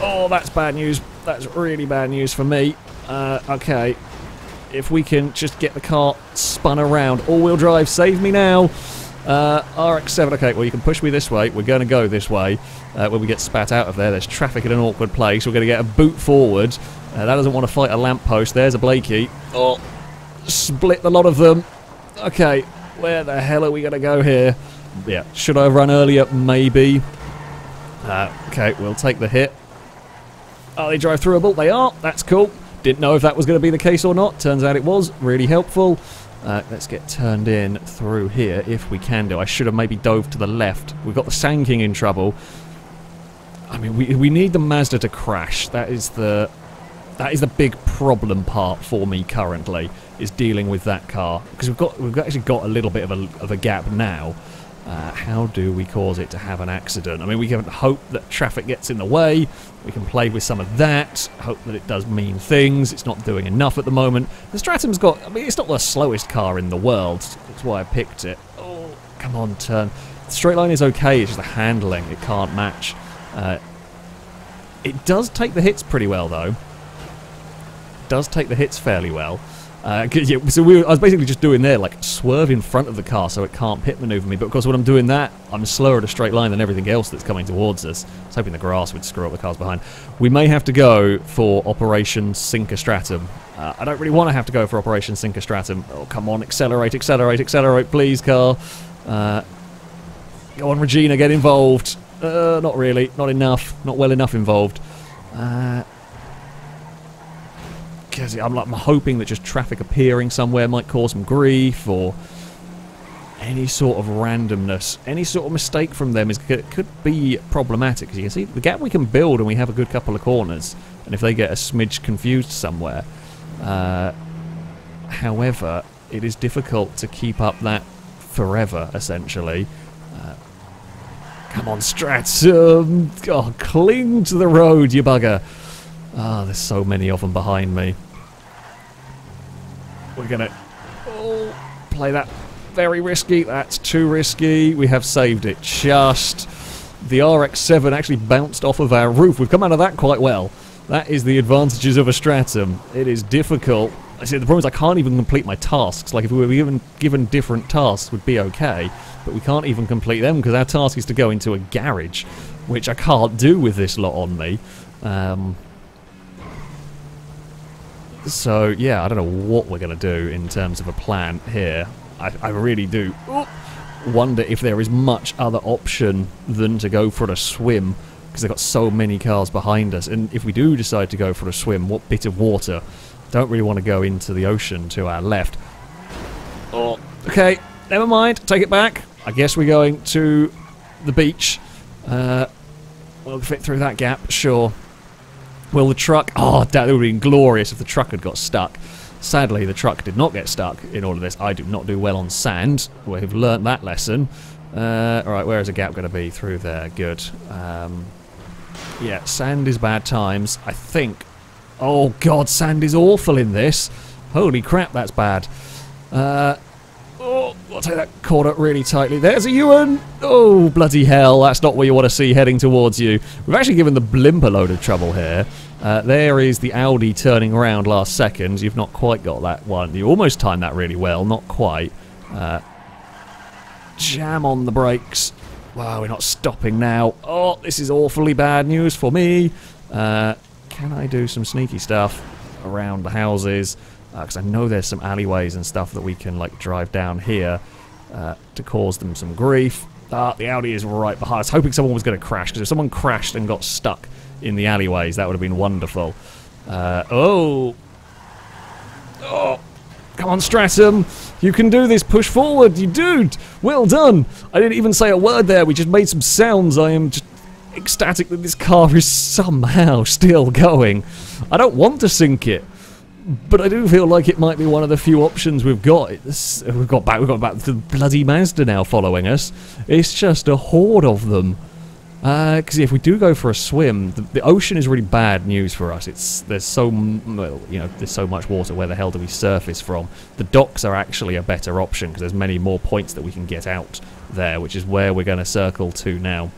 Oh, that's bad news. That's really bad news for me. Uh, okay. If we can just get the car spun around. All-wheel drive, save me now. Uh, RX-7, okay, well you can push me this way. We're going to go this way. Uh, when we get spat out of there, there's traffic in an awkward place. We're going to get a boot forward. Uh, that doesn't want to fight a lamppost. There's a Blakey. Oh, split the lot of them. Okay, where the hell are we going to go here? Yeah, should I have run earlier? Maybe. Uh, okay, we'll take the hit. Are they drive throughable? They are. That's cool. Didn't know if that was going to be the case or not. Turns out it was. Really helpful. Uh, let's get turned in through here if we can do. I should have maybe dove to the left. We've got the Sand King in trouble. I mean, we, we need the Mazda to crash. That is the that is the big problem part for me currently is dealing with that car because we've got we've actually got a little bit of a, of a gap now. Uh, how do we cause it to have an accident? I mean, we can hope that traffic gets in the way. We can play with some of that. Hope that it does mean things. It's not doing enough at the moment. The Stratum's got. I mean, it's not the slowest car in the world. That's why I picked it. Oh, come on, turn. The straight line is okay. It's just the handling. It can't match. Uh, it does take the hits pretty well, though. It does take the hits fairly well. Uh, yeah, so we were, I was basically just doing there, like swerve in front of the car so it can't pit maneuver me. But of course, when I'm doing that, I'm slower at a straight line than everything else that's coming towards us. I was hoping the grass would screw up the cars behind. We may have to go for Operation Sinker Stratum. Uh, I don't really want to have to go for Operation Sinker Stratum. Oh, come on, accelerate, accelerate, accelerate, please, car. Uh, Go on, Regina, get involved. Uh, not really. Not enough. Not well enough involved. Because I'm like I'm hoping that just traffic appearing somewhere might cause some grief or any sort of randomness, any sort of mistake from them is could be problematic. You can see the gap we can build and we have a good couple of corners, and if they get a smidge confused somewhere, uh, however, it is difficult to keep up that forever, essentially. Uh, come on, Strats! Um, oh, cling to the road, you bugger! Ah, oh, there's so many of them behind me. We're gonna oh, play that very risky. That's too risky. We have saved it just. The RX-7 actually bounced off of our roof. We've come out of that quite well. That is the advantages of a Stratum. It is difficult. I see the problem is I can't even complete my tasks. Like if we were given given different tasks, would be okay, but we can't even complete them because our task is to go into a garage, which I can't do with this lot on me. Um, so, yeah, I don't know what we're going to do in terms of a plan here. I, I really do wonder if there is much other option than to go for a swim, because they've got so many cars behind us. And if we do decide to go for a swim, what bit of water? Don't really want to go into the ocean to our left. Oh, okay, never mind, take it back. I guess we're going to the beach. Uh, we'll fit through that gap, sure. Will the truck... Oh, that would have been glorious if the truck had got stuck. Sadly, the truck did not get stuck in all of this. I do not do well on sand. We've learnt that lesson. Uh, Alright, where is the gap going to be? Through there. Good. Um, yeah, sand is bad times. I think... Oh, God, sand is awful in this. Holy crap, that's bad. Uh, oh, I'll take that corner really tightly. There's a Ewan! Oh, bloody hell, that's not where you want to see heading towards you. We've actually given the blimp a load of trouble here. Uh, there is the Audi turning around last second. You've not quite got that one. You almost timed that really well, not quite. Uh, jam on the brakes. Wow, we're not stopping now. Oh, this is awfully bad news for me. Uh, can I do some sneaky stuff around the houses? Because uh, I know there's some alleyways and stuff that we can like drive down here uh, to cause them some grief. Ah, the Audi is right behind. Was hoping someone was going to crash, because if someone crashed and got stuck in the alleyways, that would have been wonderful. Uh, oh. Oh. Come on, Stratum. You can do this. Push forward, you dude. Well done. I didn't even say a word there. We just made some sounds. I am just ecstatic that this car is somehow still going. I don't want to sink it but I do feel like it might be one of the few options we've got. It's, we've got back. We've got back the bloody Mazda now following us. It's just a horde of them. Because uh, if we do go for a swim, the, the, ocean is really bad news for us. It's there's so well, you know there's so much water. Where the hell do we surface from? The docks are actually a better option because there's many more points that we can get out there, which is where we're going to circle to now.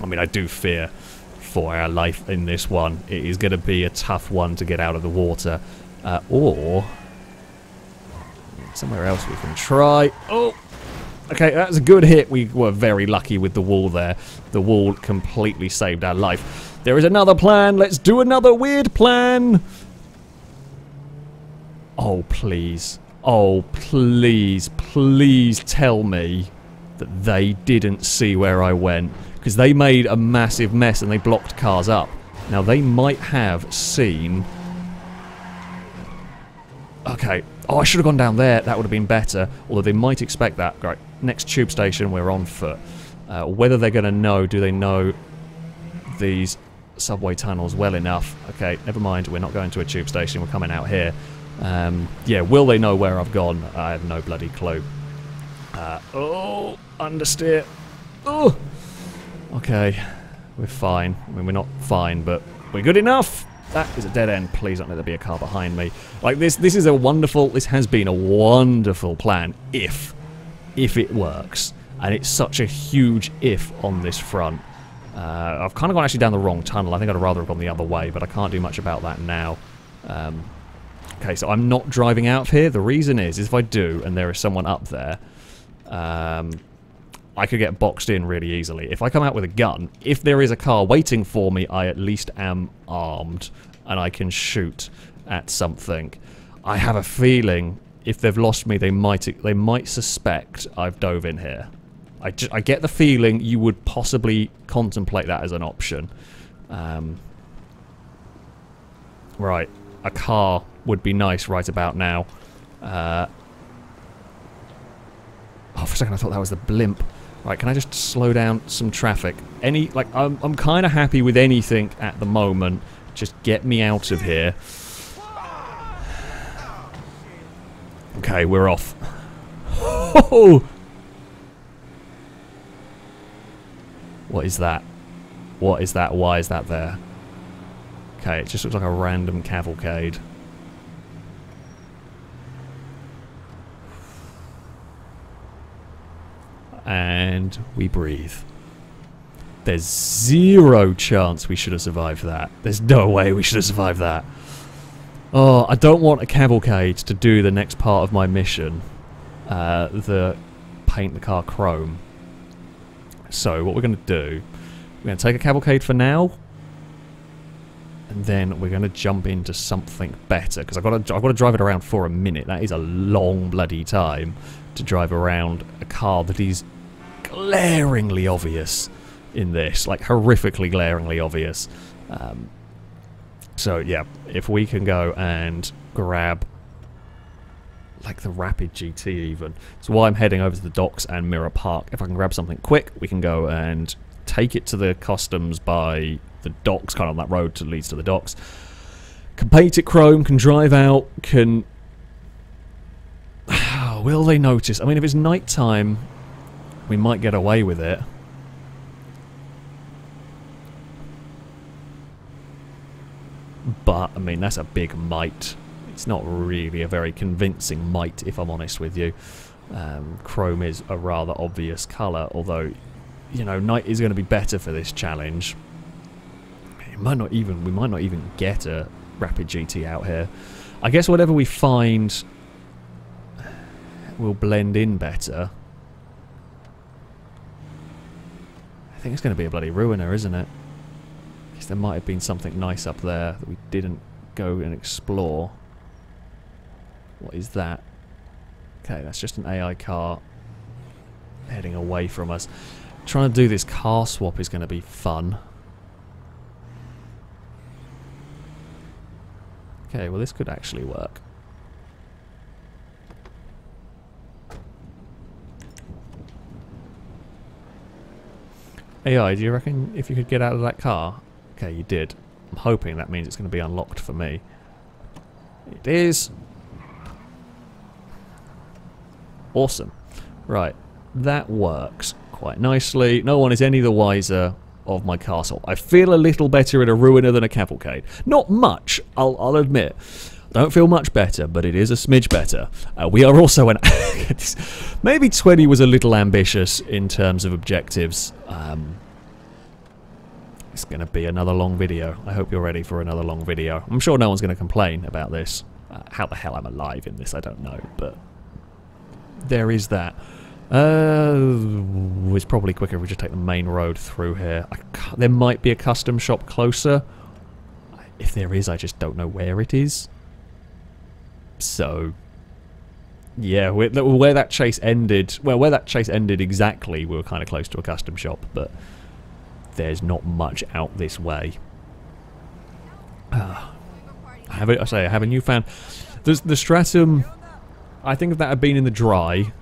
I mean, I do fear for our life in this one. It is going to be a tough one to get out of the water. Uh, or somewhere else we can try. Oh, okay, that's a good hit. We were very lucky with the wall there. The wall completely saved our life. There is another plan. Let's do another weird plan. Oh, please. Oh, please, please tell me that they didn't see where I went. Because they made a massive mess and they blocked cars up. Now, they might have seen Okay. Oh, I should have gone down there. That would have been better. Although they might expect that. Right. Next tube station, we're on foot. Uh, whether they're going to know, do they know these subway tunnels well enough? Okay, never mind. We're not going to a tube station. We're coming out here. Um, yeah, will they know where I've gone? I have no bloody clue. Uh, oh, understeer. Oh! Okay, we're fine. I mean, we're not fine, but we're good enough. That is a dead end. Please don't let there be a car behind me. Like this, this is a wonderful, this has been a wonderful plan if, if it works. And it's such a huge if on this front. Uh, I've kind of gone actually down the wrong tunnel. I think I'd rather have gone the other way, but I can't do much about that now. Um, okay, so I'm not driving out of here. The reason is, is if I do, and there is someone up there, um, I could get boxed in really easily. If I come out with a gun, if there is a car waiting for me, I at least am armed and I can shoot at something. I have a feeling if they've lost me, they might they might suspect I've dove in here. I, ju- I get the feeling you would possibly contemplate that as an option. Um, right, a car would be nice right about now. Uh, oh, for a second I thought that was the blimp. Right, can I just slow down some traffic? Any, like, I'm, I'm kind of happy with anything at the moment. Just get me out of here. Okay, we're off. Oh! What is that? What is that? Why is that there? Okay, it just looks like a random cavalcade. And we breathe. There's zero chance we should have survived that. There's no way we should have survived that. Oh, I don't want a cavalcade to do the next part of my mission. Uh, the paint the car chrome. So what we're going to do, we're going to take a cavalcade for now, and then we're going to jump into something better because I've got to I've got to drive it around for a minute. That is a long bloody time to drive around a car that is glaringly obvious in this, like horrifically glaringly obvious. Um, so yeah, if we can go and grab like the Rapid GT even. So while I'm heading over to the docks and Mirror Park, if I can grab something quick, we can go and take it to the customs by the docks, kind of on that road that leads to the docks. Can paint it chrome, can drive out, can... Will they notice? I mean, if it's night time, we might get away with it. But, I mean, that's a big might. It's not really a very convincing might, if I'm honest with you. Um, chrome is a rather obvious colour, although, you know, night is going to be better for this challenge. It might not even, we might not even get a Rapid GT out here. I guess whatever we find will blend in better. I think it's going to be a bloody ruiner, isn't it? Because there might have been something nice up there that we didn't go and explore. What is that? Okay, that's just an AI car heading away from us. Trying to do this car swap is going to be fun. Okay, well this could actually work. AI, do you reckon if you could get out of that car? Okay, you did. I'm hoping that means it's going to be unlocked for me. It is. Awesome. Right, that works quite nicely. No one is any the wiser of my castle. I feel a little better in a ruiner than a cavalcade. Not much, I'll, I'll admit. Don't feel much better, but it is a smidge better. Uh, we are also an... maybe 20 was a little ambitious in terms of objectives. Um, it's going to be another long video. I hope you're ready for another long video. I'm sure no one's going to complain about this. Uh, how the hell I'm alive in this, I don't know, but there is that. Uh, it's probably quicker if we just take the main road through here. there might be a custom shop closer. If there is, I just don't know where it is. So, yeah, where that chase ended, well, where that chase ended exactly, we were kind of close to a custom shop, but there's not much out this way. Uh, I have a, I say I have a new fan. The, the Stratum, I think if that had been in the dry,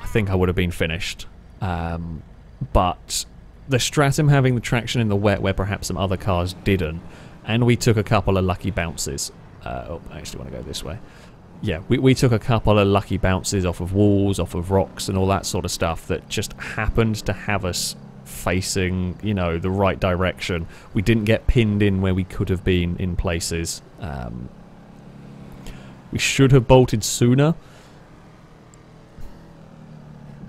I think I would have been finished. Um, but the Stratum having the traction in the wet where perhaps some other cars didn't, and we took a couple of lucky bounces. Uh, oh, I actually want to go this way. Yeah, we, we took a couple of lucky bounces off of walls, off of rocks, and all that sort of stuff that just happened to have us facing, you know, the right direction. We didn't get pinned in where we could have been in places. Um, we should have bolted sooner.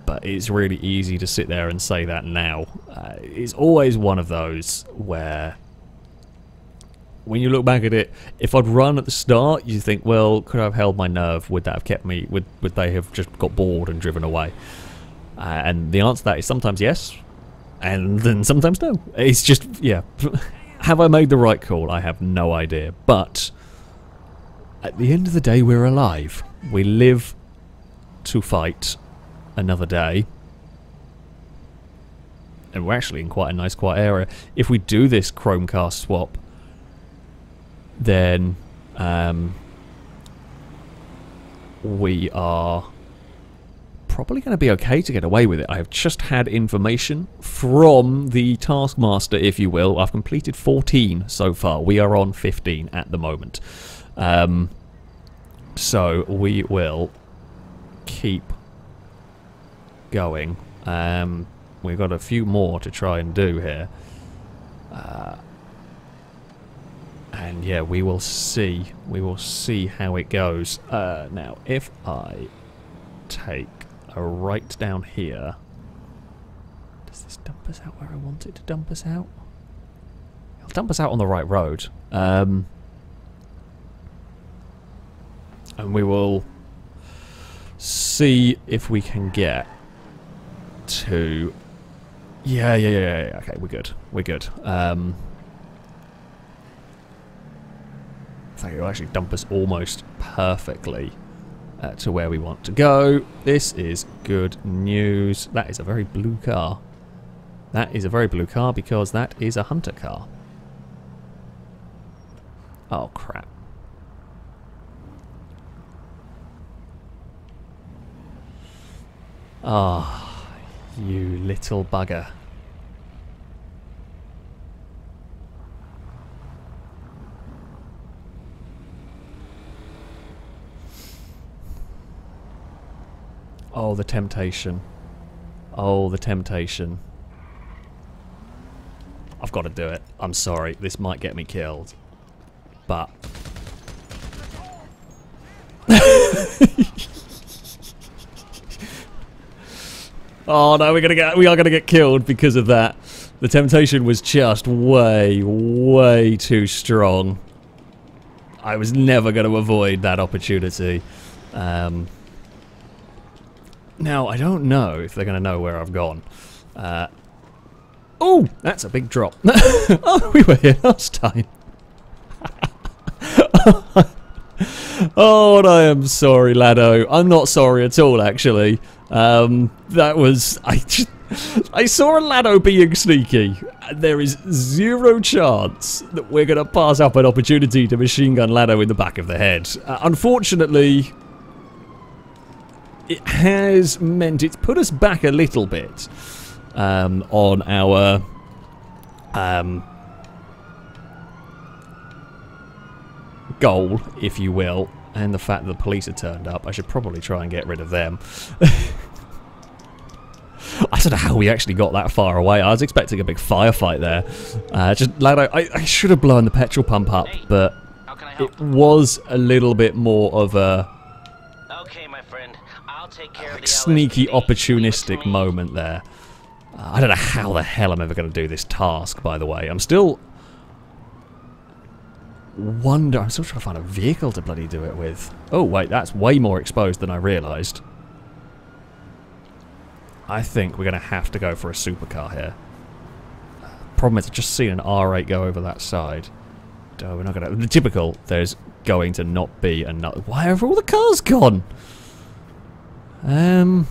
But it's really easy to sit there and say that now. Uh, it's always one of those where when you look back at it, if I'd run at the start, you think, well, could I have held my nerve? Would that have kept me? Would, would they have just got bored and driven away? Uh, and the answer to that is sometimes yes, and then sometimes no. It's just, yeah. have I made the right call? I have no idea. But at the end of the day, we're alive. We live to fight another day. and we're actually in quite a nice quiet area. If we do this chrome car swap, then um, we are probably going to be okay to get away with it. I have just had information from the Taskmaster, if you will. I've completed 14 so far. We are on 15 at the moment. Um, so we will keep going. Um, we've got a few more to try and do here. Uh, and yeah, we will see. We will see how it goes. Uh, now, if I take a right down here, does this dump us out where I want it to dump us out? It'll dump us out on the right road. Um, and we will see if we can get to... Yeah, yeah, yeah, yeah. Okay, we're good. We're good. Um, Think it'll actually dump us almost perfectly uh, to where we want to go. This is good news. That is a very blue car. That is a very blue car because that is a hunter car. Oh, crap. Ah, oh, you little bugger. Oh, the temptation. Oh, the temptation. I've got to do it. I'm sorry. This might get me killed. But... oh no, we're gonna get we are gonna get killed because of that. The temptation was just way, way too strong. I was never going to avoid that opportunity. Um, now, I don't know if they're going to know where I've gone. Uh, oh, that's a big drop. oh, we were here last time. oh, I am sorry, Lado. I'm not sorry at all, actually. Um, that was... I, just, I saw a Lado being sneaky. There is zero chance that we're going to pass up an opportunity to machine gun Lado in the back of the head. Uh, unfortunately, it has meant it's put us back a little bit um, on our um, goal, if you will, and the fact that the police are turned up. I should probably try and get rid of them. I don't know how we actually got that far away. I was expecting a big firefight there. Uh, just, Lado, I, I should have blown the petrol pump up, but it was a little bit more of a like sneaky, opportunistic moment there. Uh, I don't know how the hell I'm ever going to do this task, by the way. I'm still... Wonder... I'm still trying to find a vehicle to bloody do it with. Oh, wait, that's way more exposed than I realised. I think we're going to have to go for a supercar here. Problem is, I've just seen an R8 go over that side. Oh, we're not going to... The typical, there's going to not be another... Why have all the cars gone? Um,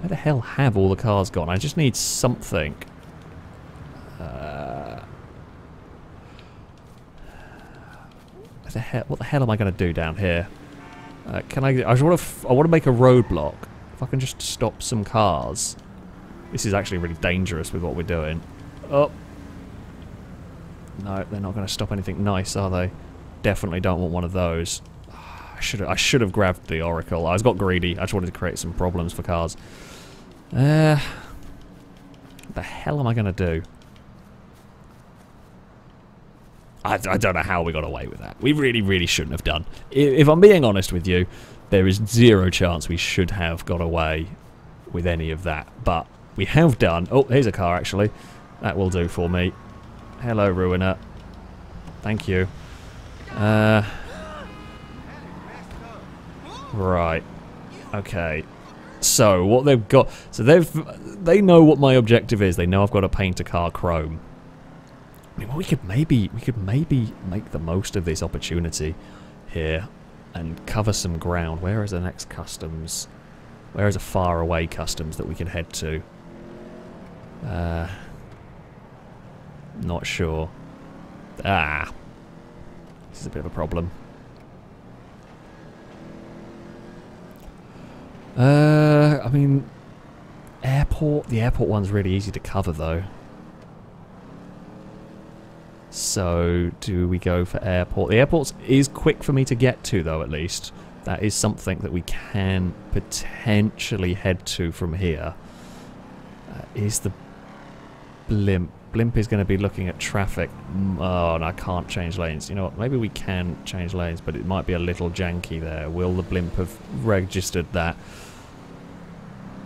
where the hell have all the cars gone? I just need something. Uh, what the hell? What the hell am I going to do down here? Uh, can I? I want to. I want to make a roadblock. If I can just stop some cars. This is actually really dangerous with what we're doing. Oh. No, they're not going to stop anything nice, are they? Definitely don't want one of those. I should I should have grabbed the Oracle. I was got greedy. I just wanted to create some problems for cars. Uh, what the hell am I going to do? I, I don't know how we got away with that. We really, really shouldn't have done. If I'm being honest with you, there is zero chance we should have got away with any of that. But we have done. Oh, here's a car, actually. That will do for me. Hello, Ruiner. Thank you. Uh, Right. Okay. So what they've got, so they've, they know what my objective is. They know I've got to paint a car chrome. I mean, we could maybe, we could maybe make the most of this opportunity here and cover some ground. Where is the next customs? Where is a far away customs that we can head to? Uh, not sure. Ah. This is a bit of a problem. Uh, I mean, airport. The airport one's really easy to cover, though. So, do we go for airport? The airport is quick for me to get to, though, at least. That is something that we can potentially head to from here. Uh, is the blimp. Blimp is going to be looking at traffic. Oh, and I can't change lanes. You know what? Maybe we can change lanes, but it might be a little janky there. Will the blimp have registered that?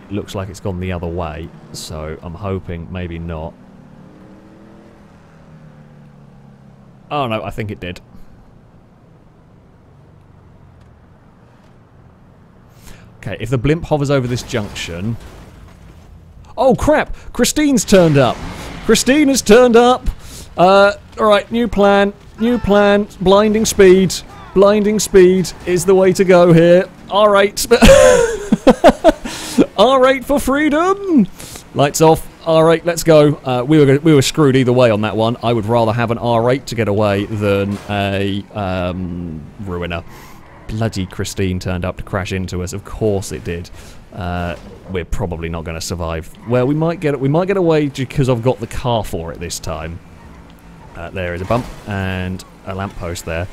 It looks like it's gone the other way, so I'm hoping maybe not. Oh no, I think it did. Okay, if the blimp hovers over this junction... Oh crap! Christine's turned up! Christine has turned up! Uh, alright, new plan. New plan. Blinding speed. Blinding speed is the way to go here. Alright. R8 for freedom! Lights off. R8, let's go. Uh, we were we were screwed either way on that one. I would rather have an R8 to get away than a um, ruiner. Bloody Christine turned up to crash into us. Of course it did. Uh, we're probably not going to survive. Well, we might get we might get away because I've got the car for it this time. Uh, there is a bump and a lamppost there.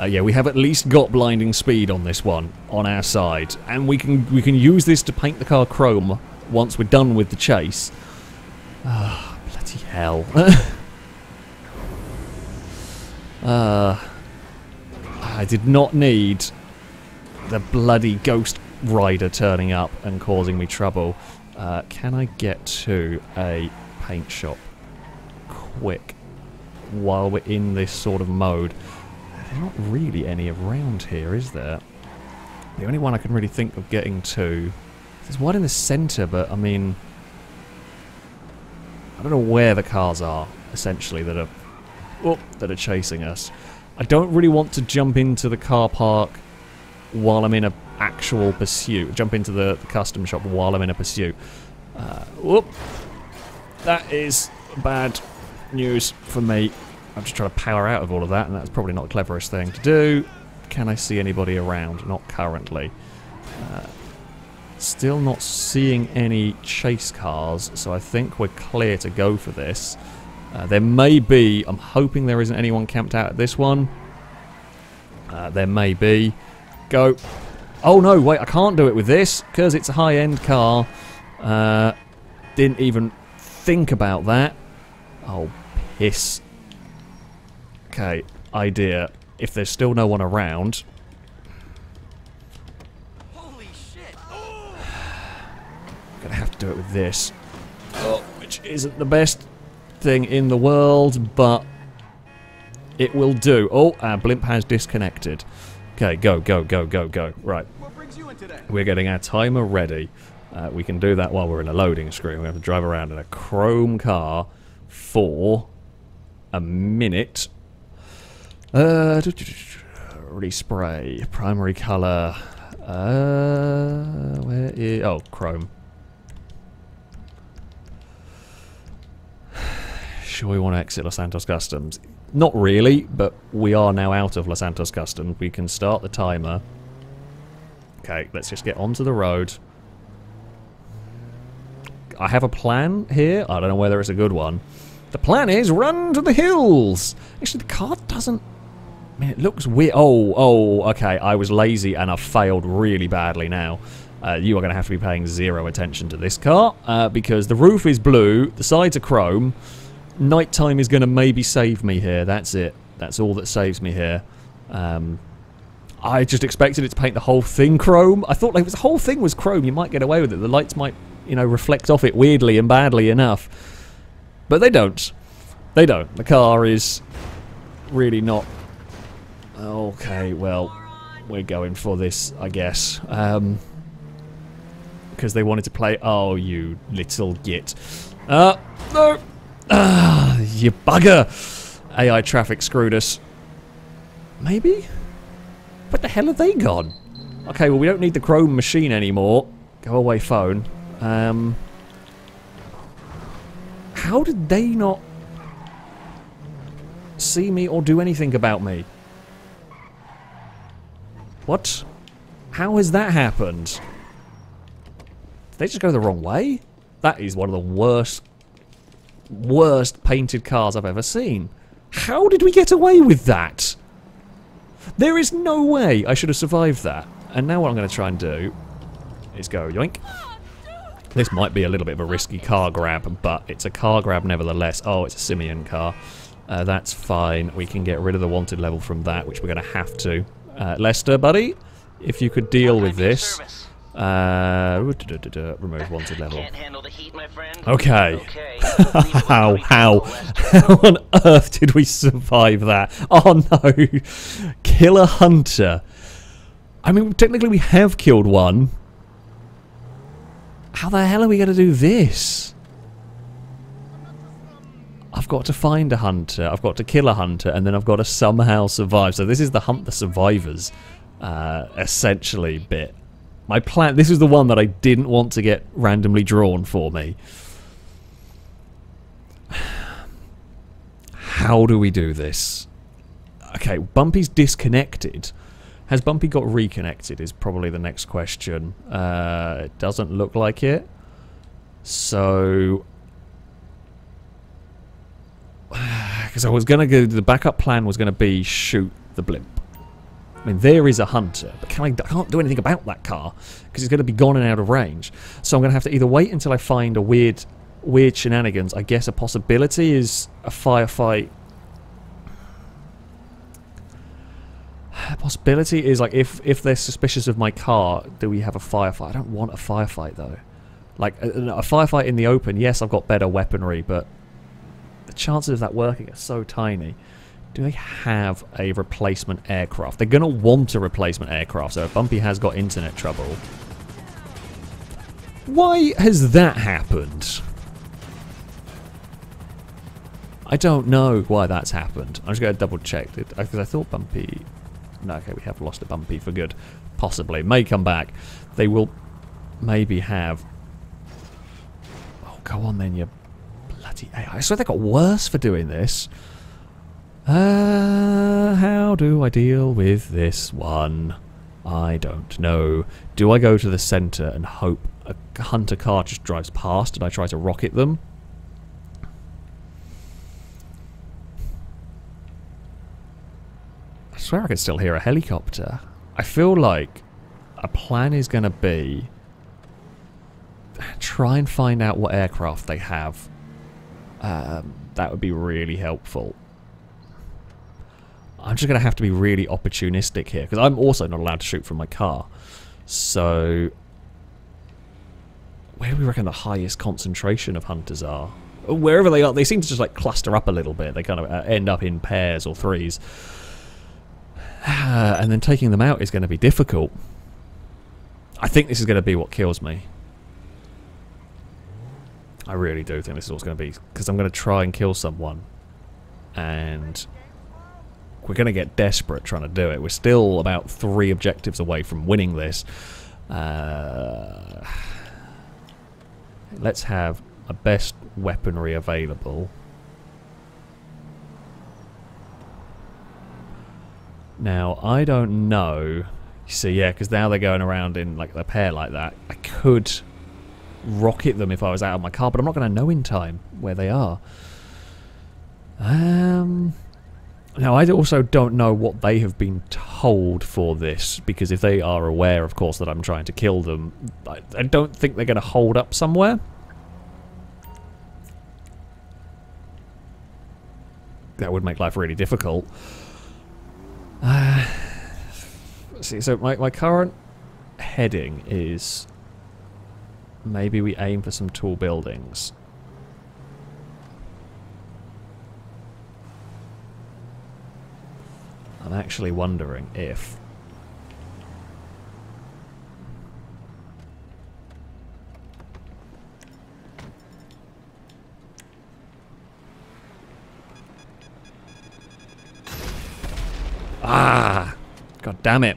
Uh, yeah, we have at least got blinding speed on this one on our side, and we can we can use this to paint the car chrome once we're done with the chase. Ah, oh, bloody hell! uh, I did not need the bloody ghost rider turning up and causing me trouble. Uh, can I get to a paint shop quick while we're in this sort of mode? Not really any around here, is there? The only one I can really think of getting to... There's one in the centre, but I mean... I don't know where the cars are, essentially, that are... Oh, that are chasing us. I don't really want to jump into the car park while I'm in a actual pursuit. Jump into the, the custom shop while I'm in a pursuit. Uh, whoop. That is bad news for me. I'm just trying to power out of all of that, and that's probably not the cleverest thing to do. Can I see anybody around? Not currently. Uh, still not seeing any chase cars, so I think we're clear to go for this. Uh, there may be, I'm hoping there isn't anyone camped out at this one. Uh, there may be. Go. Oh no, wait, I can't do it with this because it's a high-end car. Uh, didn't even think about that. Oh, piss. Okay, idea. If there's still no one around... Holy shit! gonna have to do it with this. Oh, which isn't the best thing in the world, but it will do. Oh, our blimp has disconnected. Okay, go, go, go, go, go. Right. We're getting our timer ready. Uh, we can do that while we're in a loading screen. We have to drive around in a chrome car for a minute. Uh, respray, primary color. Uh, where is? Oh, chrome. Sure, we want to exit Los Santos Customs. Not really, but we are now out of Los Santos Customs. We can start the timer. Okay, let's just get onto the road. I have a plan here. I don't know whether it's a good one. The plan is run to the hills. Actually, the car doesn't... I mean, it looks weird. Oh, oh, okay. I was lazy and I failed really badly now. Uh, you are going to have to be paying zero attention to this car uh, because the roof is blue, the sides are chrome. Nighttime is going to maybe save me here. That's it. That's all that saves me here. Um, I just expected it to paint the whole thing chrome. I thought like if the whole thing was chrome, you might get away with it. The lights might, you know, reflect off it weirdly and badly enough. But they don't. They don't. The car is really not... Okay, well, we're going for this, I guess. Um, because they wanted to play... Oh, you little git. Uh, no! Ah, you bugger! AI traffic screwed us. Maybe? What the hell have they gone? Okay, well, we don't need the chrome machine anymore. Go away, phone. Um, how did they not see me or do anything about me? What? How has that happened? Did they just go the wrong way? That is one of the worst, worst painted cars I've ever seen. How did we get away with that? There is no way I should have survived that. And now what I'm going to try and do is go yoink. This might be a little bit of a risky car grab, but it's a car grab nevertheless. Oh, it's a Simeon car. Uh, that's fine. We can get rid of the wanted level from that, which we're going to have to. Uh, Lester, buddy, if you could deal with this. Uh, remove wanted level. Okay. how, how, how on earth did we survive that? Oh no. Killer Hunter. I mean, technically we have killed one. How the hell are we going to do this? I've got to find a hunter, I've got to kill a hunter, and then I've got to somehow survive. So this is the hunt the survivors, uh, essentially, bit. My plan, this is the one that I didn't want to get randomly drawn for me. How do we do this? Okay, Bumpy's disconnected. Has Bumpy got reconnected is probably the next question. Uh, it doesn't look like it. So... Because I was going to go... The backup plan was going to be shoot the blimp. I mean, there is a hunter, but can I, I can't do anything about that car because it's going to be gone and out of range. So I'm going to have to either wait until I find a weird, weird shenanigans. I guess a possibility is a firefight possibility is like if if they're suspicious of my car, do we have a firefight? I don't want a firefight though. Like a, a firefight in the open, yes, I've got better weaponry, but chances of that working are so tiny. Do they have a replacement aircraft? They're going to want a replacement aircraft, so if Bumpy has got internet trouble. Why has that happened? I don't know why that's happened. I'm just going to double check it because uh, I thought Bumpy no, okay, we have lost a Bumpy for good. Possibly. May come back. They will maybe have... Oh, go on then, you bloody AI. I swear they got worse for doing this. Uh, how do I deal with this one? I don't know. Do I go to the centre and hope a hunter car just drives past and I try to rocket them? I swear I can still hear a helicopter. I feel like a plan is going to be try and find out what aircraft they have. Um, that would be really helpful. I'm just going to have to be really opportunistic here because I'm also not allowed to shoot from my car. So, where do we reckon the highest concentration of hunters are? Wherever they are, they seem to just like cluster up a little bit. They kind of uh, end up in pairs or threes. and then taking them out is going to be difficult. I think this is going to be what kills me. I really do think this is what's going to be. Because I'm going to try and kill someone. And we're going to get desperate trying to do it. We're still about three objectives away from winning this. Uh, let's have a best weaponry available. Now, I don't know. See, yeah, because now they're going around in like a pair like that. I could rocket them if I was out of my car, but I'm not going to know in time where they are. Um, now, I also don't know what they have been told for this, because if they are aware, of course, that I'm trying to kill them, I, I don't think they're going to hold up somewhere. That would make life really difficult. Uh, see, so my, my current heading is maybe we aim for some tall buildings. I'm actually wondering if Ah! God damn it.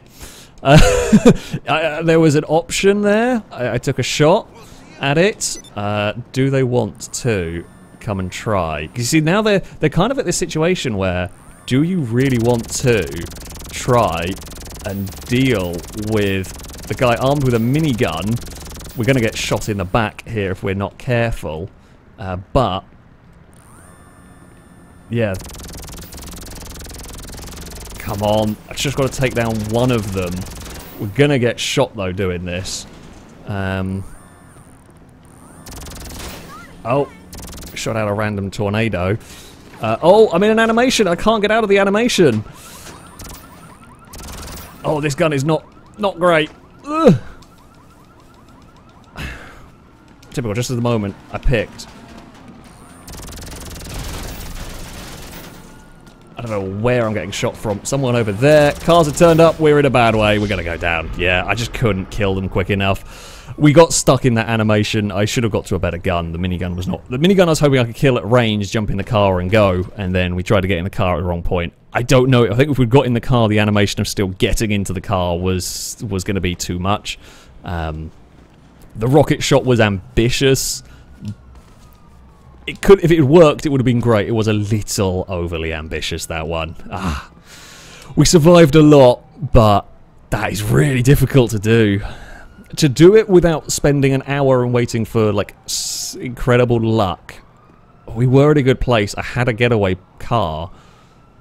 Uh, I, there was an option there. I, I took a shot at it. Uh, do they want to come and try? You see, now they're they're kind of at this situation where, do you really want to try and deal with the guy armed with a minigun? We're going to get shot in the back here if we're not careful. Uh, but yeah. Come on. I just got to take down one of them. We're going to get shot, though, doing this. Um, oh. Shot out a random tornado. Uh, oh, I'm in an animation. I can't get out of the animation. Oh, this gun is not not great. Ugh. Typical, just at the moment I picked. I don't know where I'm getting shot from. Someone over there. Cars have turned up. We're in a bad way. We're going to go down. Yeah, I just couldn't kill them quick enough. We got stuck in that animation. I should have got to a better gun. The minigun was not... The minigun I was hoping I could kill at range, jump in the car and go. And then we tried to get in the car at the wrong point. I don't know. I think if we'd got in the car, the animation of still getting into the car was was going to be too much. Um, the rocket shot was ambitious it could if it worked, it would have been great. It was a little overly ambitious that one. Ah, we survived a lot, but that is really difficult to do. To do it without spending an hour and waiting for like incredible luck. We were in a good place. I had a getaway car.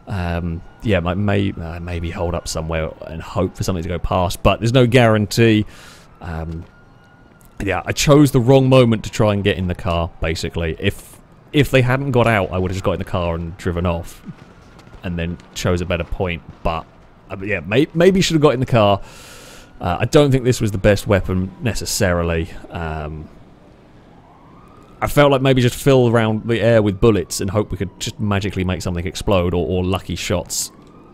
Um, yeah, may, uh, maybe hold up somewhere and hope for something to go past, but there's no guarantee. Um, yeah, I chose the wrong moment to try and get in the car, basically. If if they hadn't got out, I would have just got in the car and driven off. And then chose a better point. But, uh, yeah, may maybe should have got in the car. Uh, I don't think this was the best weapon, necessarily. Um, I felt like maybe just fill around the air with bullets and hope we could just magically make something explode or, or lucky shots.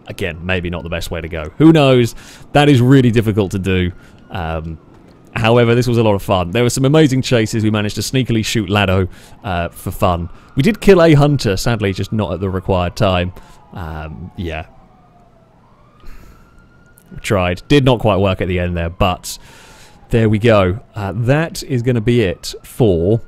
Again, maybe not the best way to go. Who knows? That is really difficult to do. Um, However, this was a lot of fun. There were some amazing chases. We managed to sneakily shoot Lado uh, for fun. We did kill a hunter, sadly, just not at the required time. Um, yeah. Tried. Did not quite work at the end there, but there we go. Uh, that is going to be it for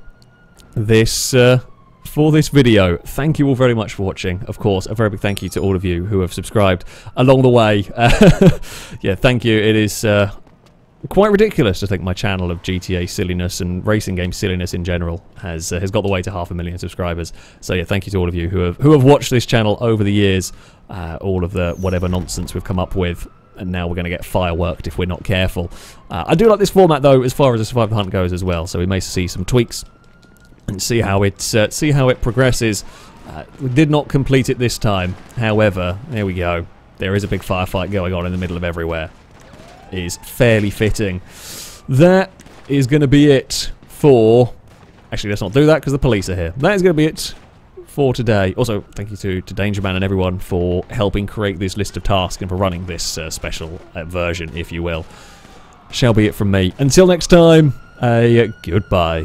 this uh, for this video. Thank you all very much for watching. Of course, a very big thank you to all of you who have subscribed along the way. yeah, thank you. It is uh, quite ridiculous to think my channel of GTA silliness and racing game silliness in general has uh, has got the way to half a million subscribers. So yeah, thank you to all of you who have who have watched this channel over the years. Uh, all of the whatever nonsense we've come up with, and now we're going to get fireworked if we're not careful. Uh, I do like this format though, as far as the survival hunt goes as well. So we may see some tweaks and see how it uh, see how it progresses. Uh, we did not complete it this time, however, there we go. There is a big firefight going on in the middle of everywhere is fairly fitting. That is going to be it for... Actually, let's not do that because the police are here. That is going to be it for today. Also, thank you to, to Dangerman and everyone for helping create this list of tasks and for running this uh, special uh, version, if you will. Shall be it from me. Until next time, a goodbye.